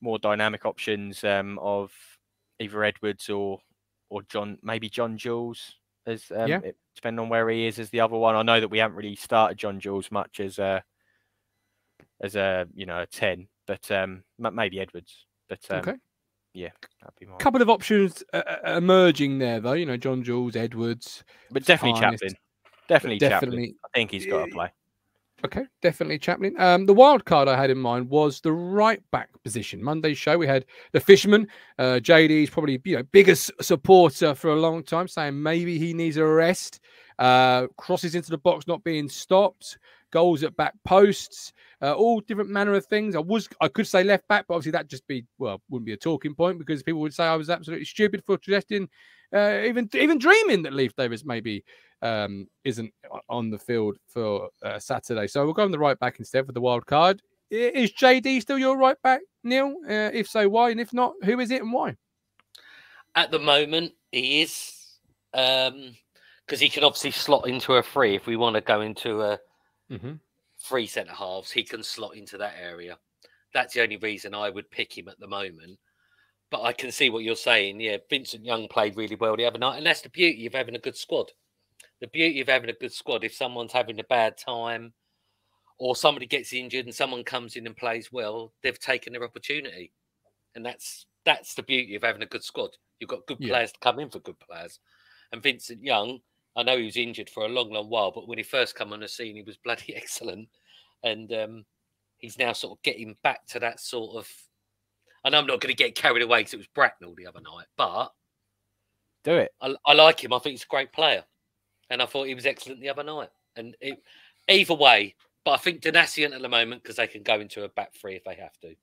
[SPEAKER 2] more dynamic options um, of either Edwards or or John, maybe John Jules, as um,
[SPEAKER 1] Yeah.
[SPEAKER 2] it, depending on where he is as the other one. I know that we haven't really started John Jules much as a as a you know a ten, but um, maybe Edwards. But um,
[SPEAKER 1] okay.
[SPEAKER 2] yeah, that'd be my.
[SPEAKER 1] couple of options uh, uh, emerging there, though. You know, John Jules, Edwards.
[SPEAKER 2] But definitely. Chaplin. Definitely, Chaplin.
[SPEAKER 1] Definitely.
[SPEAKER 2] I think he's got to play.
[SPEAKER 1] Okay, definitely Chaplin. Um, the wild card I had in mind was the right back position. Monday's show we had the fisherman. Uh, JD's probably you know biggest supporter for a long time, saying maybe he needs a rest. Uh, crosses into the box not being stopped, goals at back posts, uh, all different manner of things. I was I could say left back, but obviously that just be well wouldn't be a talking point because people would say I was absolutely stupid for suggesting, uh, even even dreaming that Leif Davis maybe um, isn't on the field for uh, Saturday. So we'll go on the right back instead for the wild card. Is JD still your right back, Neil? Uh, if so, why? And if not, who is it and why?
[SPEAKER 3] At the moment, he is because he can obviously slot into a free. If we want to go into a
[SPEAKER 1] Mm-hmm.
[SPEAKER 3] free centre halves, he can slot into that area. That's the only reason I would pick him at the moment. But I can see what you're saying. Yeah, Vincent Young played really well the other night, and that's the beauty of having a good squad. The beauty of having a good squad. If someone's having a bad time, or somebody gets injured and someone comes in and plays well, they've taken their opportunity, and that's that's the beauty of having a good squad. You've got good
[SPEAKER 1] Yeah.
[SPEAKER 3] players to come in for good players, and Vincent Young. I know he was injured for a long, long while, but when he first came on the scene, he was [LAUGHS] bloody excellent, and um, he's now sort of getting back to that sort of. Know I'm not going to get carried away because it was Bracknell the other night, but
[SPEAKER 2] Do it.
[SPEAKER 3] I, I like him. I think he's a great player, and I thought he was excellent the other night. And it, either way, but I think Donacien at the moment because they can go into a back three if they have to.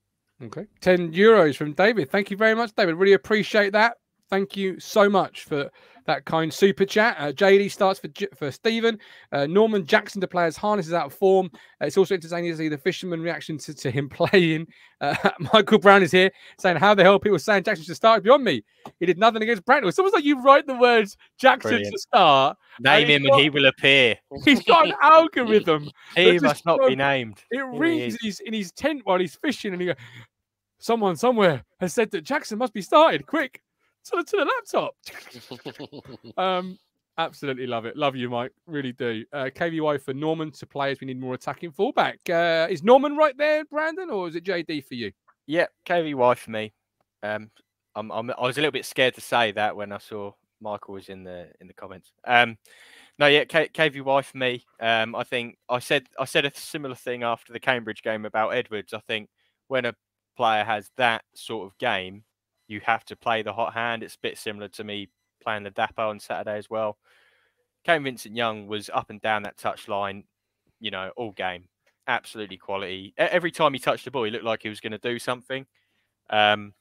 [SPEAKER 1] Okay. 10 euros from David. Thank you very much, David. Really appreciate that. Thank you so much for that kind super chat. Uh, JD starts for for Stephen. Uh, Norman Jackson to play as Harness is out of form. Uh, it's also entertaining to see the fisherman reaction to, to him [LAUGHS] playing. Uh, [LAUGHS] Michael Brown is here saying, How the hell people saying Jackson should start beyond me? He did nothing against Bracknell. It's almost like you write the words Jackson
[SPEAKER 2] Brilliant.
[SPEAKER 1] to start.
[SPEAKER 2] Name
[SPEAKER 1] he's
[SPEAKER 2] him
[SPEAKER 1] got-
[SPEAKER 2] and he will appear. [LAUGHS]
[SPEAKER 1] He's got an algorithm.
[SPEAKER 2] He must not be named.
[SPEAKER 1] It
[SPEAKER 2] Here he
[SPEAKER 1] rings in his, in his tent while he's fishing, and he goes, Someone somewhere has said that Jackson must be started. Quick, to the, to the laptop. [LAUGHS] Um, absolutely love it. Love you, Mike. Really do. Uh, KVY for Norman to play as we need more attacking fullback. Uh, is Norman right there, Brandon, or is it JD for you?
[SPEAKER 2] Yeah, KVY for me. Um, I'm, I'm, I was a little bit scared to say that when I saw Michael was in the in the comments. Um, no, yeah, K, KVY for me. Um, I think I said I said a similar thing after the Cambridge game about Edwards. I think when a player has that sort of game, you have to play the hot hand. It's a bit similar to me playing Ladapo on Saturday as well. Kane Vincent Young was up and down that touch line, you know, all game. Absolutely quality. Every time he touched the ball, he looked like he was going to do something. Um,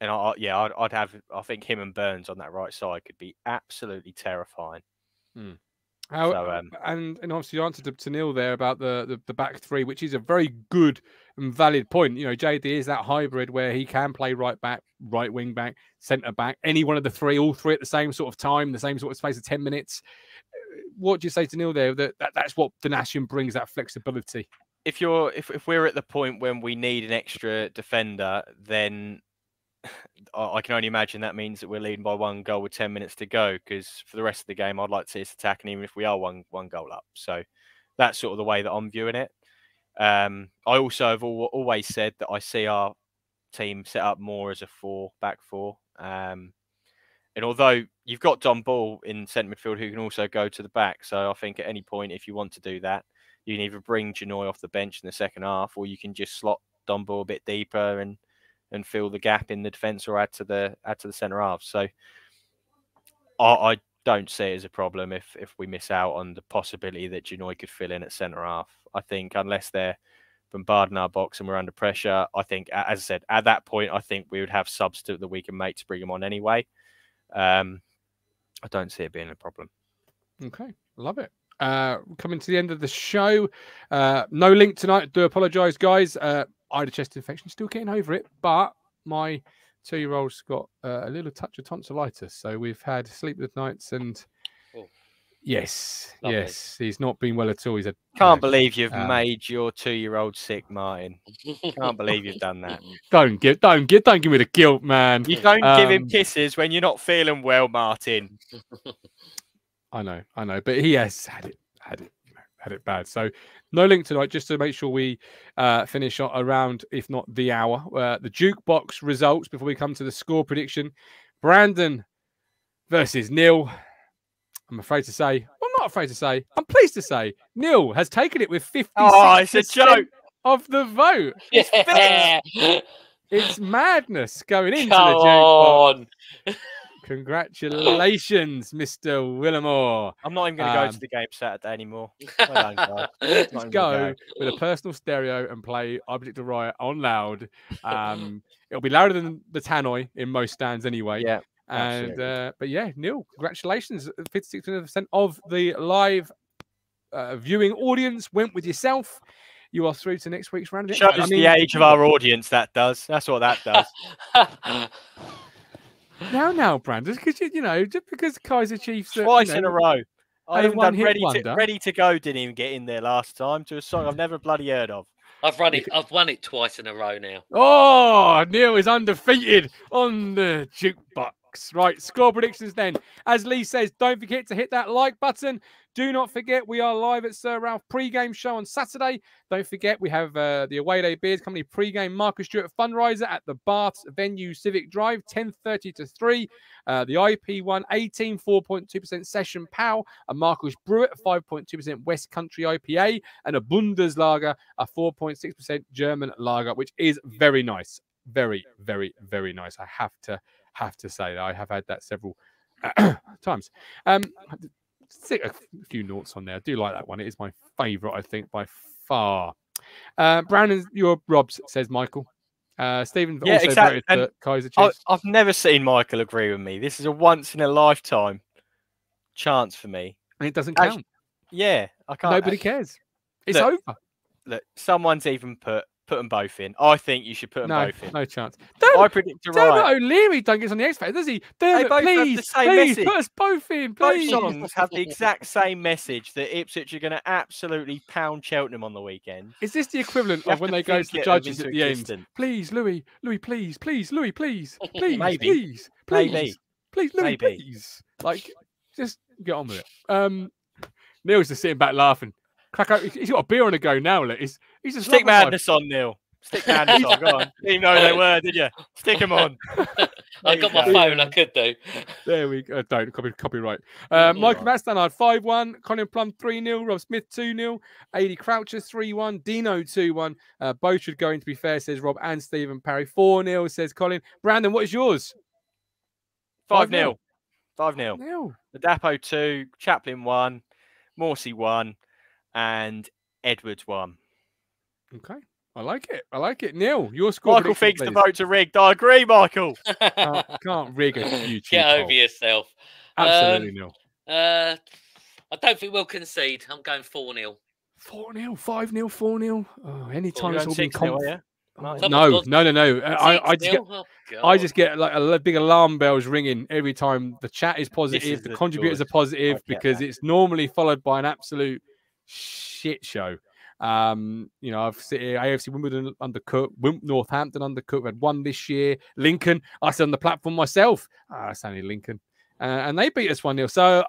[SPEAKER 2] and I, I- yeah, I'd, I'd have. I think him and Burns on that right side could be absolutely terrifying.
[SPEAKER 1] How,
[SPEAKER 2] So, um,
[SPEAKER 1] and and obviously you answered to, to Neil there about the, the the back three, which is a very good and valid point. You know, JD is that hybrid where he can play right back, right wing back, centre back, any one of the three, all three at the same sort of time, the same sort of space of ten minutes. What do you say to Neil there? That, that that's what Nation brings that flexibility.
[SPEAKER 2] If you're, if, if we're at the point when we need an extra defender, then [LAUGHS] I can only imagine that means that we're leading by one goal with ten minutes to go. Because for the rest of the game, I'd like to see us attacking, even if we are one one goal up. So that's sort of the way that I'm viewing it. Um, I also have al- always said that I see our team set up more as a four back four. Um, and although you've got Don Ball in centre midfield who can also go to the back, so I think at any point if you want to do that, you can either bring Janoi off the bench in the second half, or you can just slot Don Ball a bit deeper and and fill the gap in the defence or add to the add to the centre half. So I, I don't see it as a problem if if we miss out on the possibility that Janoi could fill in at centre half. I think unless they're bombarding our box and we're under pressure, I think as I said at that point, I think we would have subs to- that we can make to bring him on anyway. Um, I don't see it being a problem.
[SPEAKER 1] Okay, love it. Uh, coming to the end of the show. Uh, no link tonight. Do apologise, guys. Uh, I had a chest infection, still getting over it, but my two-year-old's got uh, a little touch of tonsillitis, so we've had sleepless nights and.
[SPEAKER 3] Oh.
[SPEAKER 1] Yes,
[SPEAKER 3] Lovely.
[SPEAKER 1] yes, he's not been well at all. He's a
[SPEAKER 2] Can't
[SPEAKER 1] know,
[SPEAKER 2] believe you've
[SPEAKER 1] um,
[SPEAKER 2] made your two-year-old sick, Martin. Can't believe you've done that. [LAUGHS]
[SPEAKER 1] don't give, don't give, don't give me the guilt, man.
[SPEAKER 2] You don't give him
[SPEAKER 1] Um,
[SPEAKER 2] kisses when you're not feeling well, Martin.
[SPEAKER 1] I know, I know, but he has had it, had it, you know, had it bad. So no link tonight, just to make sure we uh, finish around, if not the hour, uh, the jukebox results before we come to the score prediction. Brandon versus Neil. I'm afraid to say, I'm not afraid to say, I'm pleased to say, Neil has taken it with 50
[SPEAKER 2] Oh, it's a joke.
[SPEAKER 1] of the vote.
[SPEAKER 3] yeah. [LAUGHS]
[SPEAKER 1] It's madness going into
[SPEAKER 3] Come
[SPEAKER 1] the jukebox.
[SPEAKER 3] on. [LAUGHS]
[SPEAKER 1] Congratulations, Mr. Wilimore.
[SPEAKER 2] I'm not even going to go
[SPEAKER 1] Um,
[SPEAKER 2] to the game Saturday anymore. [LAUGHS] Well done, guys. Not
[SPEAKER 1] Let's
[SPEAKER 2] even
[SPEAKER 1] go with a personal stereo and play Object of Riot on loud. Um, it'll be louder than the Tannoy in most stands anyway.
[SPEAKER 2] Yeah,
[SPEAKER 1] and
[SPEAKER 2] absolutely.
[SPEAKER 1] uh, but yeah, Neil, congratulations! Fifty-six percent of the live uh, viewing audience went with yourself. You are through to next week's round. of
[SPEAKER 2] shows
[SPEAKER 1] I mean,
[SPEAKER 2] the age of our audience. That does. That's what that does. [LAUGHS]
[SPEAKER 1] now, now, Brandon, because you, you know, just because Kaiser Chiefs are,
[SPEAKER 2] Twice
[SPEAKER 1] you
[SPEAKER 2] in a row. I
[SPEAKER 1] had a
[SPEAKER 2] even done
[SPEAKER 1] one-hit
[SPEAKER 2] ready to, ready to go. Didn't even get in there last time to a song I've never bloody heard of.
[SPEAKER 3] I've run it. I've won it twice in a row now.
[SPEAKER 1] Oh, Neil is undefeated on the jukebox. Right, score predictions then. As Lee says, don't forget to hit that like button. Do not forget we are live at Sir Alf pre-game show on Saturday. Don't forget we have uh, the Away Day Beers Company pre-game Marcus Stewart fundraiser at the Bath venue Civic Drive, 10:30 to 3. Uh, the IP1 18 4.2% session POW, a Marcus Brewitt 5.2% West Country IPA, and a Bundeslager, a 4.6% German lager, which is very nice. Very, very, very nice. I have to have to say that I have had that several [COUGHS] times. Um, a few noughts on there. I do like that one. It is my favourite, I think, by far. Uh, Brandon, your Robs says Michael. Uh, Stephen
[SPEAKER 2] Yeah,
[SPEAKER 1] also
[SPEAKER 2] exactly,
[SPEAKER 1] voted
[SPEAKER 2] and
[SPEAKER 1] for Kaiser
[SPEAKER 2] I,
[SPEAKER 1] Chiefs.
[SPEAKER 2] I've never seen Michael agree with me. This is a once in a lifetime. chance for me.
[SPEAKER 1] And it doesn't count.
[SPEAKER 2] Yeah, I can't.
[SPEAKER 1] Nobody cares. It's
[SPEAKER 2] Look,
[SPEAKER 1] over.
[SPEAKER 2] Look, someone's even put put them both in. I think you should put them
[SPEAKER 1] No,
[SPEAKER 2] both in.
[SPEAKER 1] no chance.
[SPEAKER 2] Don't, I
[SPEAKER 1] Dermot,
[SPEAKER 2] predict a
[SPEAKER 1] Dermot
[SPEAKER 2] right.
[SPEAKER 1] O'Leary don't get on the X Factor, does he? Dermot,
[SPEAKER 2] both have the
[SPEAKER 1] please,
[SPEAKER 2] same
[SPEAKER 1] please
[SPEAKER 2] message.
[SPEAKER 1] put us both in,
[SPEAKER 2] Both songs have the exact same message that Ipswich are going to absolutely pound Cheltenham on the weekend.
[SPEAKER 1] Is this the equivalent of when they go to the judges at the end? Please, Louis, Louis, please, please, Louis, please, [LAUGHS] please,
[SPEAKER 2] Maybe.
[SPEAKER 1] please, please,
[SPEAKER 2] Maybe.
[SPEAKER 1] please, Louis,
[SPEAKER 2] Maybe.
[SPEAKER 1] please. Like, just get on with it. Um, Neil's just sitting back laughing. Crack out. He's got a beer on the go now. Look, he's he's a
[SPEAKER 2] Stick
[SPEAKER 1] loving life.
[SPEAKER 2] madness on, Neil. Stick [LAUGHS] madness on. Go on. You know they were, did you? Stick them on. [LAUGHS]
[SPEAKER 3] I got my phone. I could do.
[SPEAKER 1] There we go. Don't copy copyright. Uh,
[SPEAKER 3] Mhm.
[SPEAKER 1] Michael Mastannard 5 1. Colin Plum 3 0. Rob Smith 2 0. 80 Croucher 3 1. Dino 2 1. Uh, both should go in, to be fair, says Rob and Stephen Parry. 4 0, says Colin. Brandon, what is yours?
[SPEAKER 2] 5
[SPEAKER 1] 5-0.
[SPEAKER 2] 5 0.
[SPEAKER 1] Nil.
[SPEAKER 2] Ladapo 2, Chaplin 1, Morsy 1, and Edwards 1.
[SPEAKER 1] Okay. I like it. I like it. Neil, your score.
[SPEAKER 2] Michael
[SPEAKER 1] prediction,
[SPEAKER 2] thinks the votes are rigged. I agree, Michael. [LAUGHS]
[SPEAKER 1] Can't, can't rig a [LAUGHS] YouTube.
[SPEAKER 3] Get over
[SPEAKER 1] poll.
[SPEAKER 3] yourself.
[SPEAKER 1] Absolutely
[SPEAKER 3] Um,
[SPEAKER 1] nil.
[SPEAKER 3] Uh, I don't think we'll concede. I'm going 4 0.
[SPEAKER 1] 4 0, 5 0, 4 0. Oh, anytime
[SPEAKER 2] You're
[SPEAKER 1] it's all been
[SPEAKER 2] 6 0,
[SPEAKER 1] conf-
[SPEAKER 2] are you?
[SPEAKER 1] Oh,
[SPEAKER 2] Nice.
[SPEAKER 3] Someone's
[SPEAKER 1] No, no, no, no. Uh, I, I just get
[SPEAKER 3] Oh,
[SPEAKER 1] I just get like a big alarm bells ringing every time the chat is positive,
[SPEAKER 2] is
[SPEAKER 1] the
[SPEAKER 2] the
[SPEAKER 1] contributors are positive because
[SPEAKER 2] that.
[SPEAKER 1] it's normally followed by an absolute shit show. Um, you know, I've seen AFC Wimbledon undercooked, Northampton undercooked. We had one this year. Lincoln, I said on the platform myself. Ah, it's Lincoln, uh, and they beat us one 0 So, uh,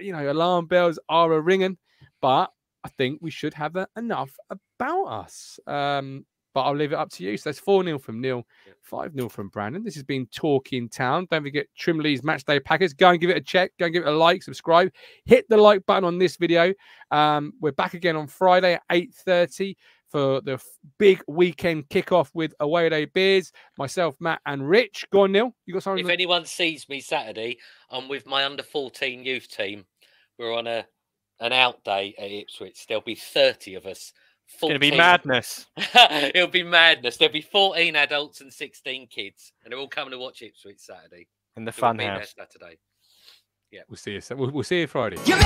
[SPEAKER 1] you know, alarm bells are a ringing, but I think we should have uh, enough about us. Um, but I'll leave it up to you. So that's 4 0 from Neil, 5 0 from Brandon. This has been Talking in Town. Don't forget Trimley's Match Day Packers. Go and give it a check. Go and give it a like, subscribe. Hit the like button on this video. Um, we're back again on Friday at 8.30 for the big weekend kickoff with Away Day Beers. Myself, Matt, and Rich. Go on, Neil. You got something?
[SPEAKER 3] If
[SPEAKER 1] to-
[SPEAKER 3] anyone sees me Saturday, I'm with my under 14 youth team. We're on a an out day at Ipswich. There'll be 30 of us.
[SPEAKER 2] It's going to be madness. [LAUGHS]
[SPEAKER 3] It'll be madness. There'll be 14 adults and 16 kids, and they're all coming to watch Ipswich Saturday.
[SPEAKER 2] In the
[SPEAKER 3] So
[SPEAKER 2] fun
[SPEAKER 3] be there
[SPEAKER 2] house.
[SPEAKER 3] Saturday.
[SPEAKER 1] We'll see you. We'll, we'll see you Friday.
[SPEAKER 4] You